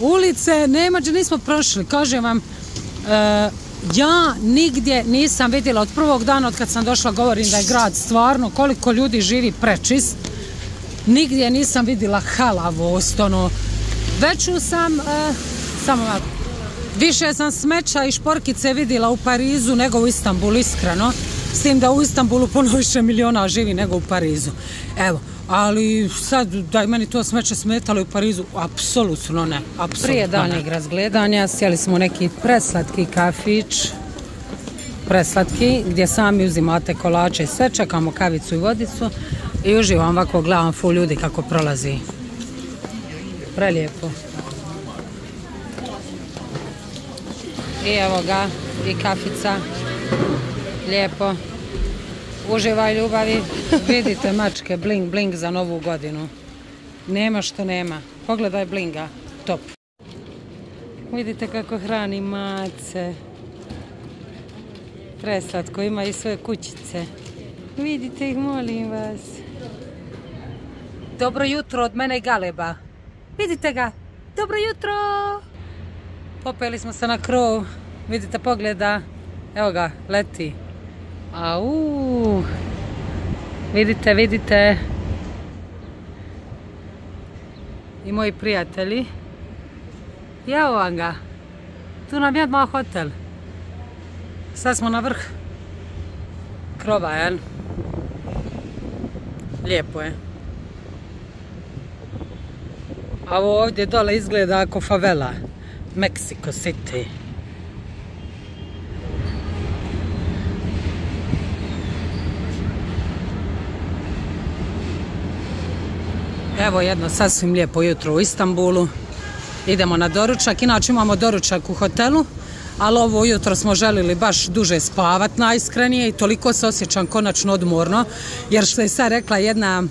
ulice, nema, nismo prošli, kažem vam, e, ja nigdje nisam vidjela od prvog dana od kad sam došla govorim da je grad stvarno koliko ljudi živi prečist nigdje nisam vidjela halavost ono. Veću sam e, samo više sam smeća i šporkice vidjela u Parizu nego u Istanbulu iskreno. S tim da u Istanbulu puno više miliona živi nego u Parizu. Evo ali sad da je meni to smeće smetalo u Parizu, apsolutno ne. Prije daljnjeg razgledanja sjeli smo neki preslatki kafić, preslatki, gdje sami uzimate kolače i sve, čekamo kavicu i vodicu i uživam ovako, gledam full ljudi kako prolazi. Prelijepo. I evo ga, i kafica. Lijepo. Uživaj ljubavi. Vidite mačke, bling, bling za novu godinu. Nema što nema. Pogledaj blinga. Top. Vidite kako hrani mace. Preslatko, ima i svoje kućice. Vidite ih, molim vas. Dobro jutro od mene i Galeba. Vidite ga. Dobro jutro. Popeli smo se na krov. Vidite, pogleda. Evo ga, leti. Au! Vidite, vidite. I moji prijatelji. Evo vam ga. Tu nam je odmah hotel. Sad smo na vrh krova, jel? Lijepo je. A ovo ovdje dole izgleda ako favela. Mexico City. Evo jedno sasvim lijepo jutro u Istanbulu. Idemo na doručak. Inače imamo doručak u hotelu, ali ovo jutro smo želili baš duže spavat najiskrenije i toliko se osjećam konačno odmorno. Jer što je sad rekla jedna,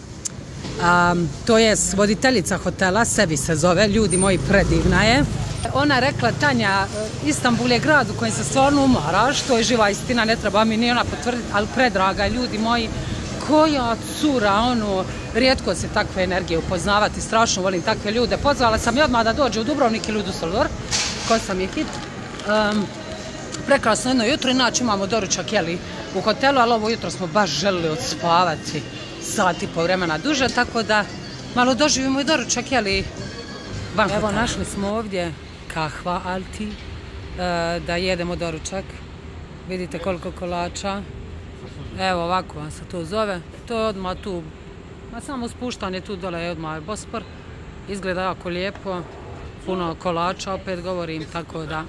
to je voditeljica hotela, sebi se zove, ljudi moji predivna je. Ona rekla, Tanja, Istanbul je grad u kojem se stvarno umaraš, to je živa istina, ne treba mi ni ona potvrditi, ali predraga, ljudi moji, koja cura, ono, rijetko se takve energije upoznavati, strašno volim takve ljude. Pozvala sam i odmah da dođe u Dubrovnik ili u Dusseldorf, ko sam je hit. prekrasno jedno jutro, inače imamo doručak, jeli, u hotelu, ali ovo jutro smo baš želili odspavati sat i po vremena duže, tako da malo doživimo i doručak, jeli, Evo, našli smo ovdje kahva alti, e, da jedemo doručak. Vidite koliko kolača. Evo, ovako vam se to zove. To je odmah tu, a samo spuštanje tu dole je odmah Bospor. Izgleda jako lijepo, puno kolača, opet govorim, tako da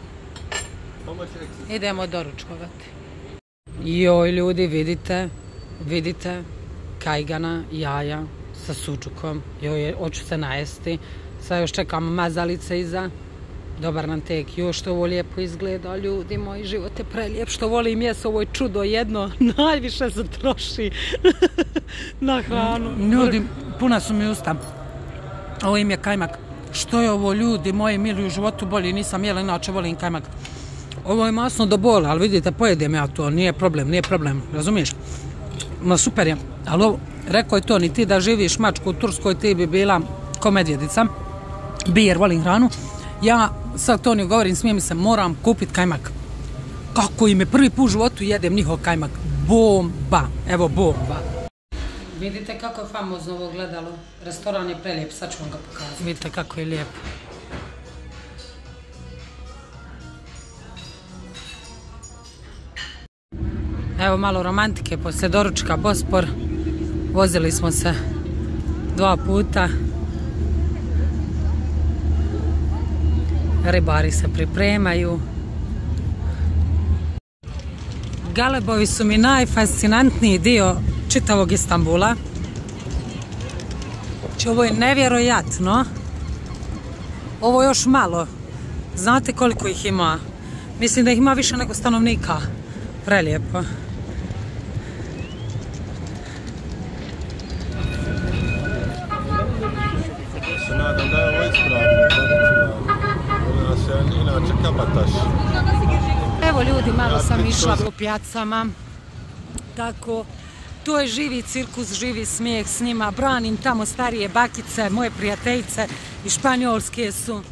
idemo doručkovati. Joj, ljudi, vidite, vidite, kajgana, jaja sa sučukom. Joj, hoću se najesti. Sad još čekam mazalice iza. Dobar nam tek, još što ovo lijepo izgleda, ljudi moji, život je prelijep, što volim jes, ovo je čudo jedno, najviše se troši na hranu. Ljudi, puna su mi usta, ovo im je kajmak. Što je ovo ljudi moji mili u životu bolji, nisam jela, inače volim kajmak. Ovo je masno do bola, ali vidite, pojedem ja to, nije problem, nije problem, razumiješ? Ma super je, ali ovo, rekao je to, ni ti da živiš mačku u Turskoj, ti bi bila komedijedica bi jer volim hranu. Ja sad to ne govorim, smijem se, moram kupiti kajmak. Kako im je prvi put u životu jedem njihov kajmak. Bomba, evo bomba. Vidite kako je famozno ovo gledalo. Restoran je prelijep, sad ću vam ga pokazati. Vidite kako je lijep. Evo malo romantike, poslije doručka Bospor. Vozili smo se dva puta. Ribari se pripremaju. Galebovi su mi najfascinantniji dio čitavog Istambula. Znači ovo je nevjerojatno. Ovo još malo. Znate koliko ih ima? Mislim da ih ima više nego stanovnika. Prelijepo. Evo ljudi, malo sam išla po pjacama. Tako, to je živi cirkus, živi smijeh s njima. Branim tamo starije bakice, moje prijateljice i španjolske su.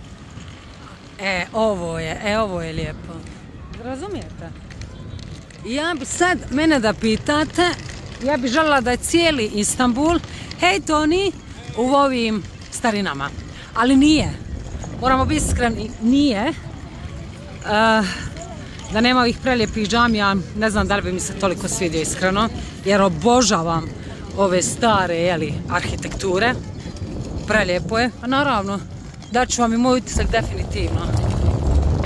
E, ovo je, e, ovo je lijepo. Razumijete? Ja bi sad, mene da pitate, ja bi željela da je cijeli Istanbul, hej Toni, u ovim starinama. Ali nije. Moramo biti iskreni, nije. Eh, da nema ovih prelijepih džamija, ne znam da li bi mi se toliko svidio iskreno, jer obožavam ove stare jeli, arhitekture. Prelijepo je, a naravno, ću vam i moj utisak definitivno.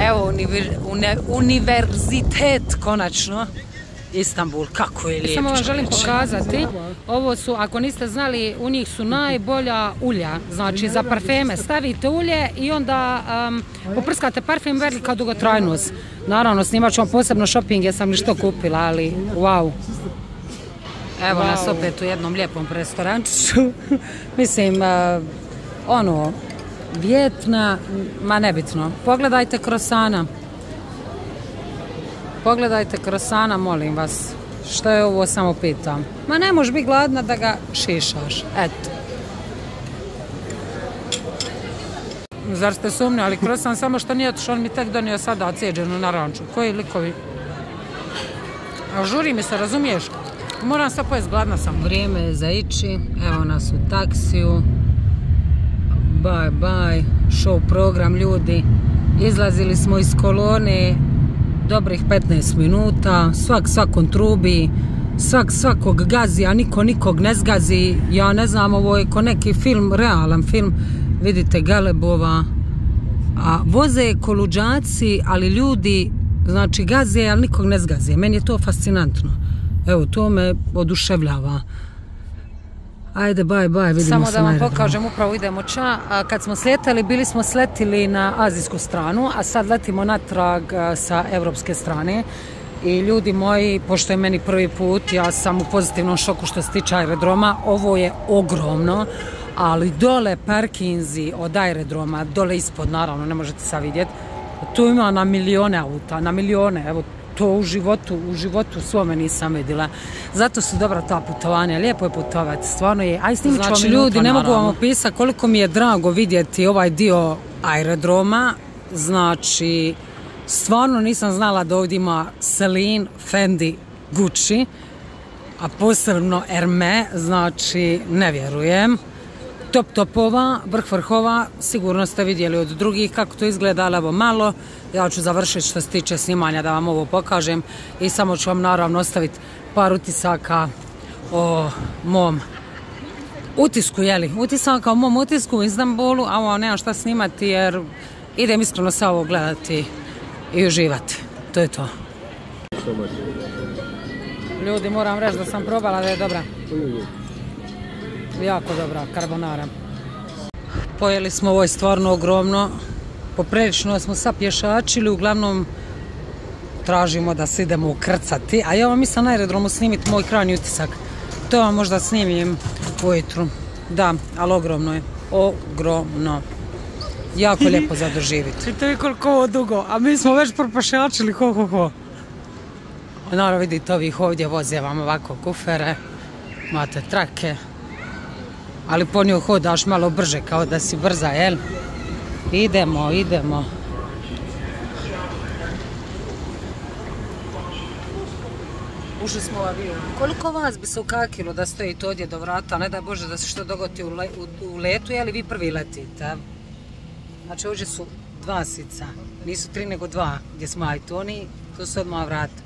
Evo, univerzitet konačno. Istanbul, kako je lijep. Samo vam želim pokazati, ovo su, ako niste znali, u njih su najbolja ulja, znači za parfeme. Stavite ulje i onda um, poprskate parfem velika dugotrajnost. Naravno, snimat ću vam posebno shopping, jer sam ništo kupila, ali wow. Evo nas opet u jednom lijepom restorančiću. Mislim, uh, ono, vjetna, ma nebitno. Pogledajte krosana. Pogledajte krosana, molim vas. Što je ovo, samo pitam. Ma ne možeš biti gladna da ga šišaš. Eto. Zar ste ali krosan samo što nije otišao, on mi tek donio sada cijeđenu naranču. Koji likovi? A žuri mi se, razumiješ? Moram sad pojest, gladna sam. Vrijeme je za ići. Evo nas u taksiju. Bye bye. Show program ljudi. Izlazili smo iz kolone dobrih 15 minuta, svak svakom trubi, svak svakog gazi, a niko nikog ne zgazi. Ja ne znam, ovo je ko neki film, realan film, vidite Galebova, a voze koluđaci, ali ljudi, znači gaze, ali nikog ne zgazi. Meni je to fascinantno. Evo, to me oduševljava. Ajde, bye, bye, vidimo Samo da vam pokažem, upravo idemo ča. Kad smo sletali, bili smo sletili na azijsku stranu, a sad letimo natrag sa evropske strane. I ljudi moji, pošto je meni prvi put, ja sam u pozitivnom šoku što se tiče aerodroma, ovo je ogromno, ali dole parkinzi od aerodroma, dole ispod naravno, ne možete sad vidjeti, tu ima na milijone auta, na milijone, evo to u životu, u životu svome nisam vidjela. Zato su dobra ta putovanja, lijepo je putovati, stvarno je. Aj snimit znači, ljudi, ne mogu vam opisati koliko mi je drago vidjeti ovaj dio aerodroma, znači stvarno nisam znala da ovdje ima Celine, Fendi, Gucci, a posebno Herme, znači ne vjerujem top topova, vrh vrhova, sigurno ste vidjeli od drugih kako to izgleda, ali evo malo, ja ću završiti što se tiče snimanja da vam ovo pokažem i samo ću vam naravno ostaviti par utisaka o mom utisku, jeli, utisaka o mom utisku u Istanbulu, a ovo nemam šta snimati jer idem iskreno sa ovo gledati i uživati. To je to. Ljudi, moram reći da sam probala da je dobra jako dobra karbonara. Pojeli smo, ovo je stvarno ogromno. Poprilično smo sad pješačili, uglavnom tražimo da se idemo ukrcati. A ja vam mislim na aerodromu snimiti moj krajnji utisak. To vam možda snimim ujutru. Da, ali ogromno je. Ogromno. Jako lijepo za doživjeti. I to je koliko ovo dugo, a mi smo već propešačili, ho, ho, ho. Naravno vidite ovih ovdje voze vam ovako kufere, imate trake, ali ponio hodaš malo brže, kao da si brza, jel? Idemo, idemo. Ušli smo u avion. Koliko vas bi se ukakilo da stojite ovdje do vrata, ne da Bože da se što dogodi u, u, letu, jel vi prvi letite? Znači ovdje su dva sica, nisu tri nego dva, gdje smo ajtoni, to su odmah vrata.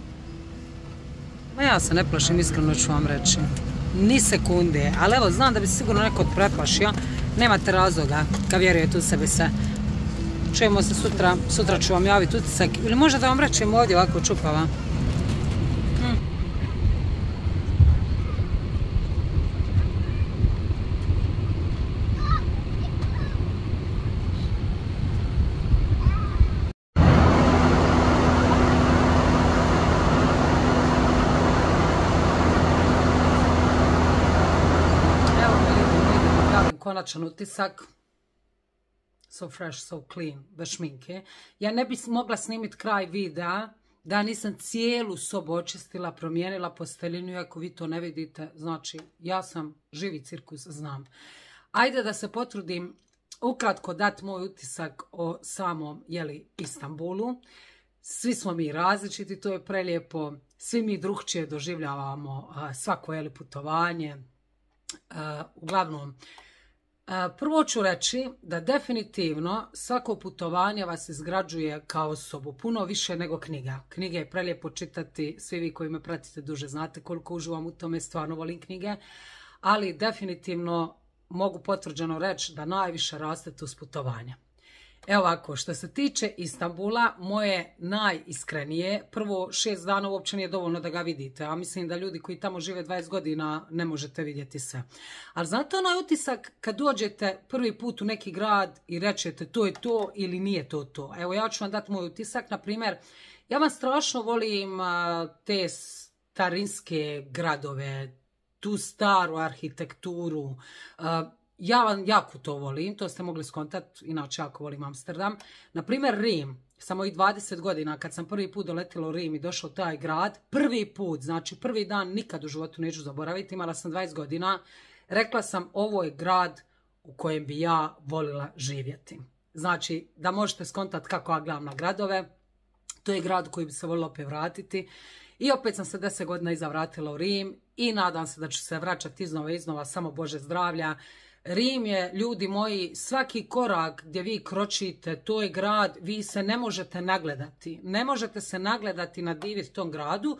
Ma ja se ne plašim, iskreno ću vam reći ni sekunde, ali evo znam da bi sigurno neko preplašio, nemate razloga kad vjerujete u sebe se. Čujemo se sutra, sutra ću vam javiti utisak ili možda da vam rećem ovdje ovako čupava. Konačan utisak. So fresh, so clean, bez šminke. Ja ne bi mogla snimiti kraj videa da nisam cijelu sobu očistila, promijenila posteljinu, ako vi to ne vidite, znači ja sam živi cirkus, znam. Ajde da se potrudim ukratko dati moj utisak o samom jeli, Istanbulu. Svi smo mi različiti, to je prelijepo. Svi mi drugčije doživljavamo svako jeli, putovanje. uglavnom, Prvo ću reći da definitivno svako putovanje vas izgrađuje kao osobu, puno više nego knjiga. Knjige je prelijepo čitati, svi vi koji me pratite duže znate koliko uživam u tome, stvarno volim knjige, ali definitivno mogu potvrđeno reći da najviše rastete uz putovanja. Evo ovako, što se tiče Istambula, moje najiskrenije, prvo šest dana uopće nije dovoljno da ga vidite, a mislim da ljudi koji tamo žive 20 godina ne možete vidjeti sve. Ali znate onaj utisak kad dođete prvi put u neki grad i rečete to je to ili nije to to. Evo ja ću vam dati moj utisak, na primjer, ja vam strašno volim te starinske gradove, tu staru arhitekturu, ja vam jako to volim, to ste mogli skontati, inače jako volim Amsterdam. Naprimjer Rim, samo i 20 godina kad sam prvi put doletila u Rim i došla u taj grad, prvi put, znači prvi dan nikad u životu neću zaboraviti, imala sam 20 godina, rekla sam ovo je grad u kojem bi ja volila živjeti. Znači da možete skontati kako ja gledam na gradove, to je grad koji bi se volila opet vratiti. I opet sam se 10 godina iza vratila u Rim i nadam se da ću se vraćati iznova iznova, samo Bože zdravlja. Rim je, ljudi moji, svaki korak gdje vi kročite, to je grad, vi se ne možete nagledati. Ne možete se nagledati na divit tom gradu,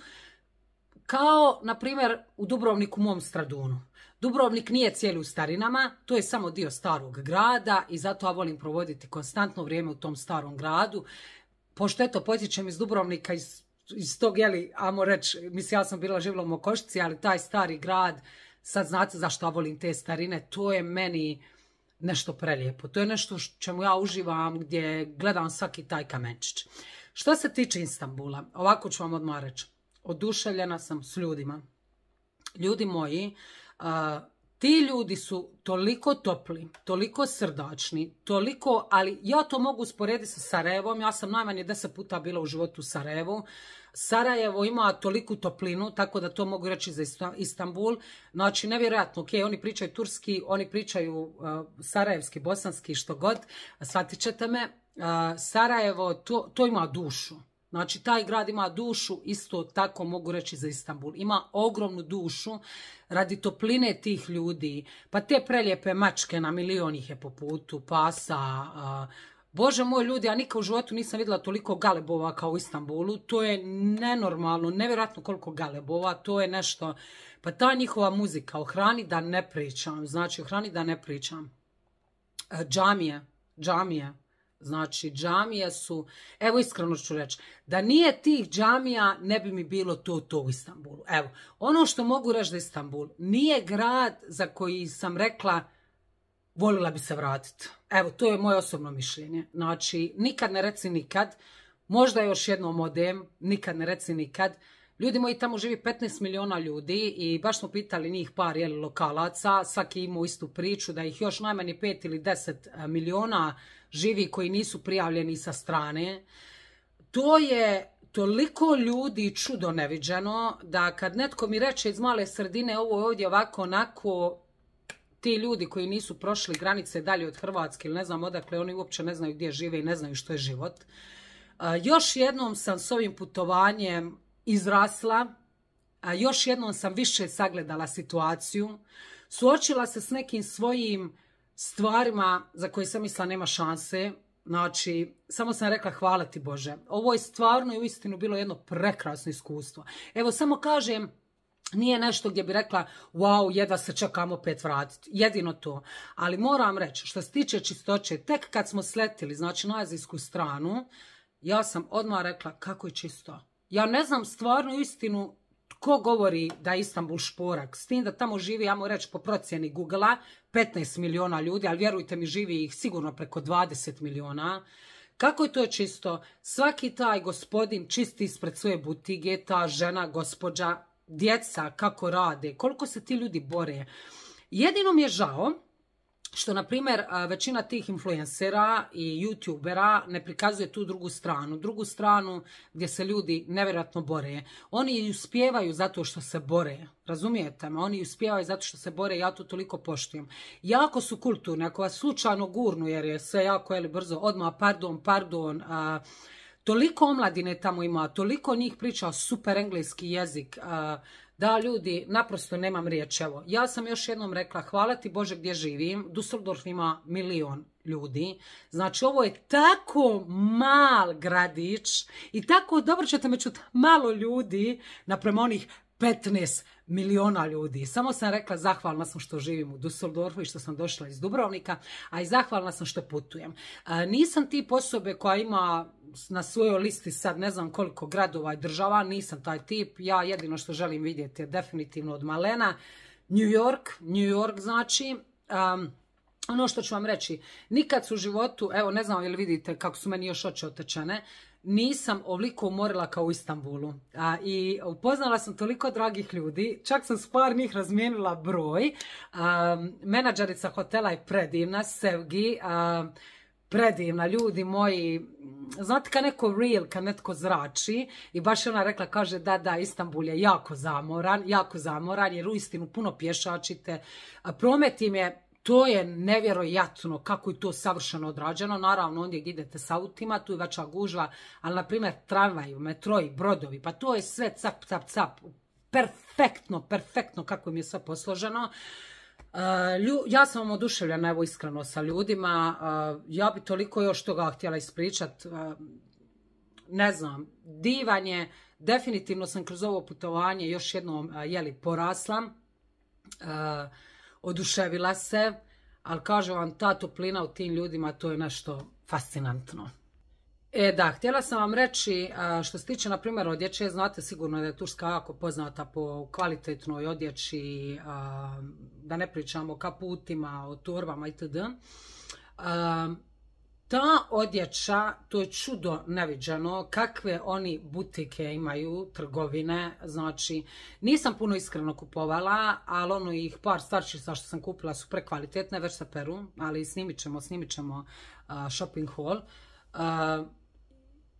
kao, na primjer, u Dubrovniku mom Stradunu. Dubrovnik nije cijeli u starinama, to je samo dio starog grada i zato ja volim provoditi konstantno vrijeme u tom starom gradu. Pošto eto, potječem iz Dubrovnika, iz, iz tog, jeli, amo reći, mislim, ja sam bila živjela u Mokošci, ali taj stari grad, sad znate zašto ja volim te starine, to je meni nešto prelijepo. To je nešto čemu ja uživam gdje gledam svaki taj kamenčić. Što se tiče Istanbula, ovako ću vam odmah reći. Oduševljena sam s ljudima. Ljudi moji, ti ljudi su toliko topli, toliko srdačni, toliko, ali ja to mogu usporediti sa Sarajevom, ja sam najmanje deset puta bila u životu u Sarajevu. Sarajevo ima toliku toplinu, tako da to mogu reći za Istanbul. Znači, nevjerojatno, ok, oni pričaju turski, oni pričaju uh, sarajevski, bosanski, što god, shvatit ćete me. Uh, Sarajevo, to, to ima dušu. Znači, taj grad ima dušu, isto tako mogu reći za Istanbul. Ima ogromnu dušu radi topline tih ljudi. Pa te prelijepe mačke na milion ih je po putu, pasa. Bože moj ljudi, ja nikad u životu nisam vidjela toliko galebova kao u Istanbulu. To je nenormalno, nevjerojatno koliko galebova. To je nešto, pa ta njihova muzika, o hrani da ne pričam. Znači, o hrani da ne pričam. E, džamije, džamije. Znači, džamije su, evo iskreno ću reći, da nije tih džamija ne bi mi bilo to to u Istanbulu. Evo, ono što mogu reći da Istanbul nije grad za koji sam rekla volila bi se vratiti. Evo, to je moje osobno mišljenje. Znači, nikad ne reci nikad, možda još jednom odem, nikad ne reci nikad, Ljudi moji, tamo živi 15 miliona ljudi i baš smo pitali njih par jeli, lokalaca, svaki ima istu priču da ih još najmanje 5 ili 10 e, miliona živi koji nisu prijavljeni sa strane. To je toliko ljudi čudo neviđeno da kad netko mi reče iz male sredine ovo ovdje ovako onako ti ljudi koji nisu prošli granice dalje od Hrvatske ili ne znam odakle, oni uopće ne znaju gdje žive i ne znaju što je život. E, još jednom sam s ovim putovanjem izrasla, još jednom sam više sagledala situaciju, suočila se s nekim svojim stvarima za koje sam mislila nema šanse, Znači, samo sam rekla hvala ti Bože. Ovo je stvarno i uistinu bilo jedno prekrasno iskustvo. Evo, samo kažem, nije nešto gdje bi rekla wow, jedva se čekamo opet vratiti. Jedino to. Ali moram reći, što se tiče čistoće, tek kad smo sletili, znači na azijsku stranu, ja sam odmah rekla kako je čisto. Ja ne znam stvarno istinu ko govori da je Istanbul šporak. S tim da tamo živi, ja mu reći po procjeni Google-a, 15 miliona ljudi, ali vjerujte mi živi ih sigurno preko 20 miliona. Kako je to čisto? Svaki taj gospodin čisti ispred svoje butige, ta žena, gospođa, djeca, kako rade, koliko se ti ljudi bore. Jedino mi je žao što, na primjer, većina tih influencera i youtubera ne prikazuje tu drugu stranu. Drugu stranu gdje se ljudi nevjerojatno bore. Oni uspijevaju zato što se bore. Razumijete me? Oni uspijevaju zato što se bore. Ja to toliko poštujem. Jako su kulturni. Ako vas slučajno gurnu jer je sve jako jeli, brzo. Odmah, pardon, pardon. Toliko omladine tamo ima. Toliko njih priča super engleski jezik. Da, ljudi, naprosto nemam riječ. Evo, ja sam još jednom rekla, hvala ti Bože gdje živim. Dusseldorf ima milion ljudi. Znači, ovo je tako mal gradić i tako, dobro ćete me čuti, malo ljudi naprema onih 15 miliona ljudi. Samo sam rekla zahvalna sam što živim u Dusseldorfu i što sam došla iz Dubrovnika, a i zahvalna sam što putujem. nisam tip osobe koja ima na svojoj listi sad ne znam koliko gradova i država, nisam taj tip. Ja jedino što želim vidjeti je definitivno od malena. New York, New York znači... ono što ću vam reći, nikad su u životu, evo ne znam li vidite kako su meni još oči otečene, nisam ovoliko umorila kao u Istanbulu. A, I upoznala sam toliko dragih ljudi, čak sam s par njih razmijenila broj. A, menadžerica hotela je predivna, Sevgi, a, predivna, ljudi moji, znate kad neko real, kad netko zrači i baš ona rekla, kaže da, da, Istanbul je jako zamoran, jako zamoran jer uistinu puno pješačite, promet im je to je nevjerojatno kako je to savršeno odrađeno. Naravno, ondje gdje idete s autima, tu je veća gužva, ali na primjer tramvaju, metroji, brodovi, pa to je sve cap, cap, cap. Perfektno, perfektno kako im je sve posloženo. Uh, ja sam vam oduševljena, evo iskreno, sa ljudima. Uh, ja bi toliko još toga htjela ispričat. Uh, ne znam, divanje. Definitivno sam kroz ovo putovanje još jednom jeli porasla oduševila se, ali kažem vam, ta toplina u tim ljudima, to je nešto fascinantno. E da, htjela sam vam reći, što se tiče, na primjer, odjeće, znate sigurno da je Turska jako poznata po kvalitetnoj odjeći, da ne pričamo o kaputima, o torbama itd. ta odjeća, to je čudo neviđeno, kakve oni butike imaju, trgovine, znači nisam puno iskreno kupovala, ali ono ih par stvarčica što sam kupila su prekvalitetne, već sa peru, ali snimit ćemo, snimit ćemo shopping haul.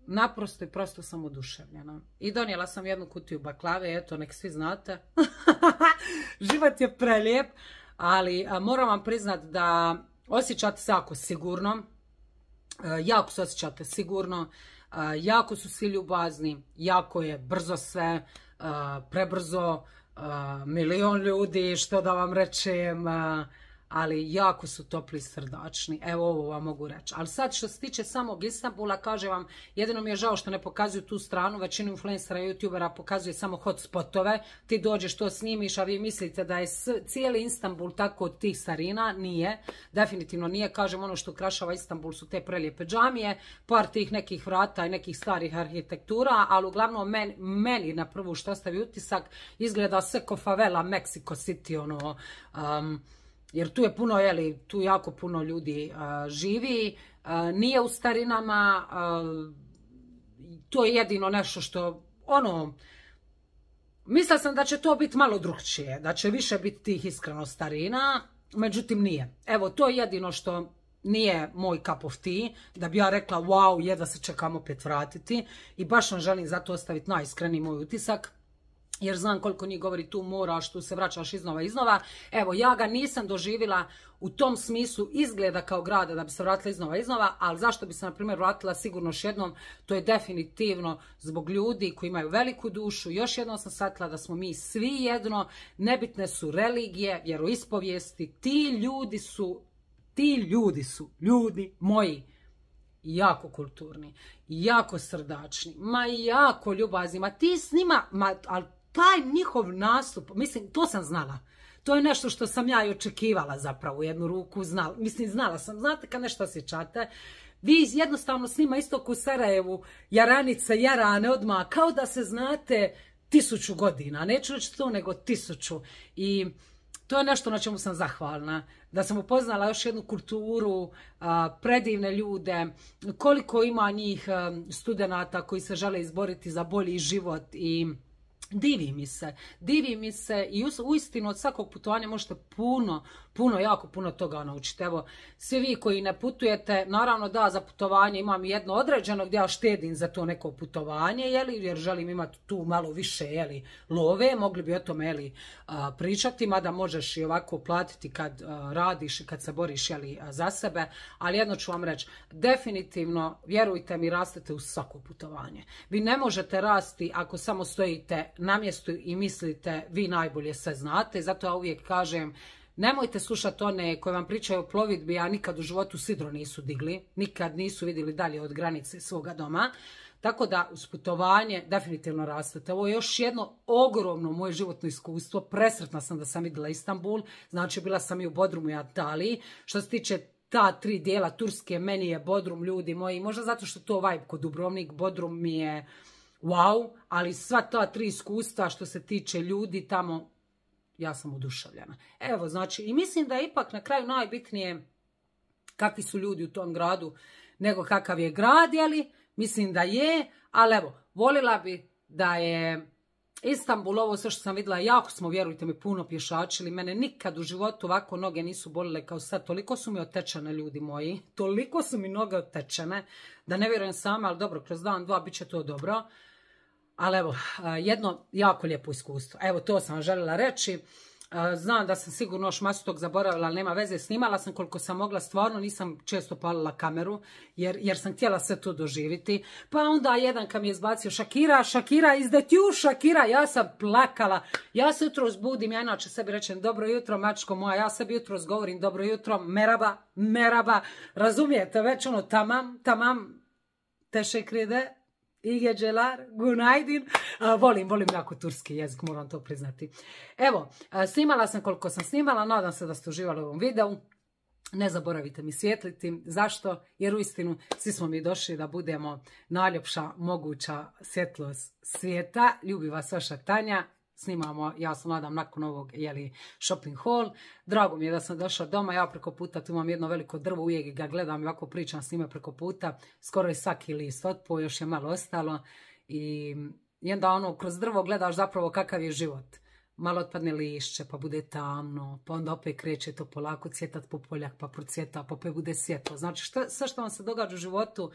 naprosto i prosto sam oduševljena. I donijela sam jednu kutiju baklave, eto, nek svi znate. Život je prelijep, ali moram vam priznat da osjećate se jako sigurno, jako se osjećate sigurno, e, jako su svi ljubazni, jako je brzo sve, e, prebrzo, milion ljudi, što da vam rečem, ali jako su topli srdačni. Evo ovo vam mogu reći. Ali sad što se tiče samog Istanbula, kažem vam, jedino mi je žao što ne pokazuju tu stranu, većinu influencera i youtubera pokazuje samo hotspotove, ti dođeš to snimiš, a vi mislite da je cijeli Istanbul tako od tih starina, nije, definitivno nije, kažem ono što ukrašava Istanbul su te prelijepe džamije, par tih nekih vrata i nekih starih arhitektura, ali uglavnom meni, na prvu što ostavi utisak izgleda sve ko favela Mexico City, ono, um, jer tu je puno, jeli, tu jako puno ljudi živi, nije u starinama, to je jedino nešto što, ono, mislila sam da će to biti malo drugčije, da će više biti tih iskreno starina, međutim nije. Evo, to je jedino što nije moj cup of tea, da bi ja rekla wow, jedva se čekam opet vratiti i baš vam želim zato ostaviti najiskreniji moj utisak jer znam koliko njih govori tu moraš, tu se vraćaš iznova iznova. Evo, ja ga nisam doživjela u tom smislu izgleda kao grada da bi se vratila iznova iznova, ali zašto bi se, na primjer, vratila sigurno još jednom, to je definitivno zbog ljudi koji imaju veliku dušu. Još jednom sam shvatila da smo mi svi jedno, nebitne su religije, vjeroispovijesti, ti ljudi su, ti ljudi su, ljudi moji, jako kulturni, jako srdačni, ma jako ljubazni, ma ti s njima, ma, ali taj njihov nastup, mislim, to sam znala. To je nešto što sam ja i očekivala zapravo u jednu ruku, znala, mislim, znala sam, znate kad nešto osjećate, vi jednostavno s njima isto u Sarajevu, jaranice, jarane odmah, kao da se znate tisuću godina, neću reći to, nego tisuću. I to je nešto na čemu sam zahvalna, da sam upoznala još jednu kulturu, predivne ljude, koliko ima njih studenata koji se žele izboriti za bolji život i Divi mi se, divi mi se i uistinu od svakog putovanja možete puno, puno, jako puno toga naučiti. Evo, svi vi koji ne putujete, naravno da, za putovanje imam jedno određeno gdje ja štedim za to neko putovanje, jeli, jer želim imati tu malo više, jeli, love, mogli bi o tome, jeli, pričati, mada možeš i ovako platiti kad radiš i kad se boriš, jeli, za sebe, ali jedno ću vam reći, definitivno, vjerujte mi, rastete u svako putovanje. Vi ne možete rasti ako samo stojite na mjestu i mislite vi najbolje sve znate, zato ja uvijek kažem Nemojte slušati one koje vam pričaju o plovidbi, a nikad u životu sidro nisu digli, nikad nisu vidjeli dalje od granice svoga doma. Tako da uz putovanje definitivno rastete. Ovo je još jedno ogromno moje životno iskustvo. Presretna sam da sam vidjela Istanbul, znači bila sam i u Bodrumu i Antaliji. Što se tiče ta tri dijela Turske, meni je Bodrum ljudi moji, možda zato što to vibe kod Dubrovnik, Bodrum mi je wow, ali sva ta tri iskustva što se tiče ljudi tamo, ja sam oduševljena. Evo, znači, i mislim da je ipak na kraju najbitnije kakvi su ljudi u tom gradu, nego kakav je grad, jeli? Mislim da je, ali evo, volila bi da je Istanbul, ovo sve što sam vidjela, jako smo, vjerujte mi, puno pješačili. Mene nikad u životu ovako noge nisu bolile kao sad. Toliko su mi otečene, ljudi moji. Toliko su mi noge otečene da ne vjerujem sama, ali dobro, kroz dan, dva, bit će to dobro. Ali evo, jedno jako lijepo iskustvo. Evo, to sam željela reći. Znam da sam sigurno još masu tog zaboravila, ali nema veze. Snimala sam koliko sam mogla, stvarno nisam često palila kameru, jer, jer sam htjela sve to doživiti. Pa onda jedan kam je izbacio Šakira, Šakira you, Šakira, ja sam plakala. Ja se jutro zbudim, ja inače sebi rečem dobro jutro, mačko moja, ja sebi jutro govorim dobro jutro, meraba, meraba, razumijete, već ono tamam, tamam, tešekride, İyi geceler, günaydın. volim, volim jako turski jezik, moram to priznati. Evo, snimala sam koliko sam snimala, nadam se da ste uživali u ovom videu. Ne zaboravite mi svjetliti. Zašto? Jer u istinu svi smo mi došli da budemo najljepša moguća svjetlost svijeta. Ljubi vas vaša Tanja. Snimamo, ja sam nadam nakon ovog jeli, shopping haul. Drago mi je da sam došla doma, ja preko puta tu imam jedno veliko drvo, uvijek ga gledam i ovako pričam s njima preko puta. Skoro je svaki list otpo, još je malo ostalo i i onda ono, kroz drvo gledaš zapravo kakav je život. Malo otpadne lišće, pa bude tamno, pa onda opet kreće to polako cvjetat po poljak, pa procvjeta, pa opet bude svjetlo. Znači, šta, sve što vam se događa u životu,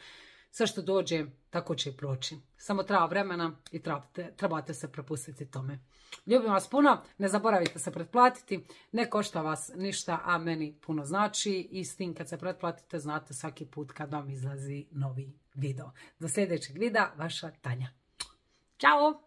sve što dođe, tako će i proći. Samo treba vremena i trebate, trebate se prepustiti tome. Ljubim vas puno, ne zaboravite se pretplatiti, ne košta vas ništa, a meni puno znači i s tim kad se pretplatite znate svaki put kad vam izlazi novi video. Do sljedećeg videa, vaša Tanja. Ciao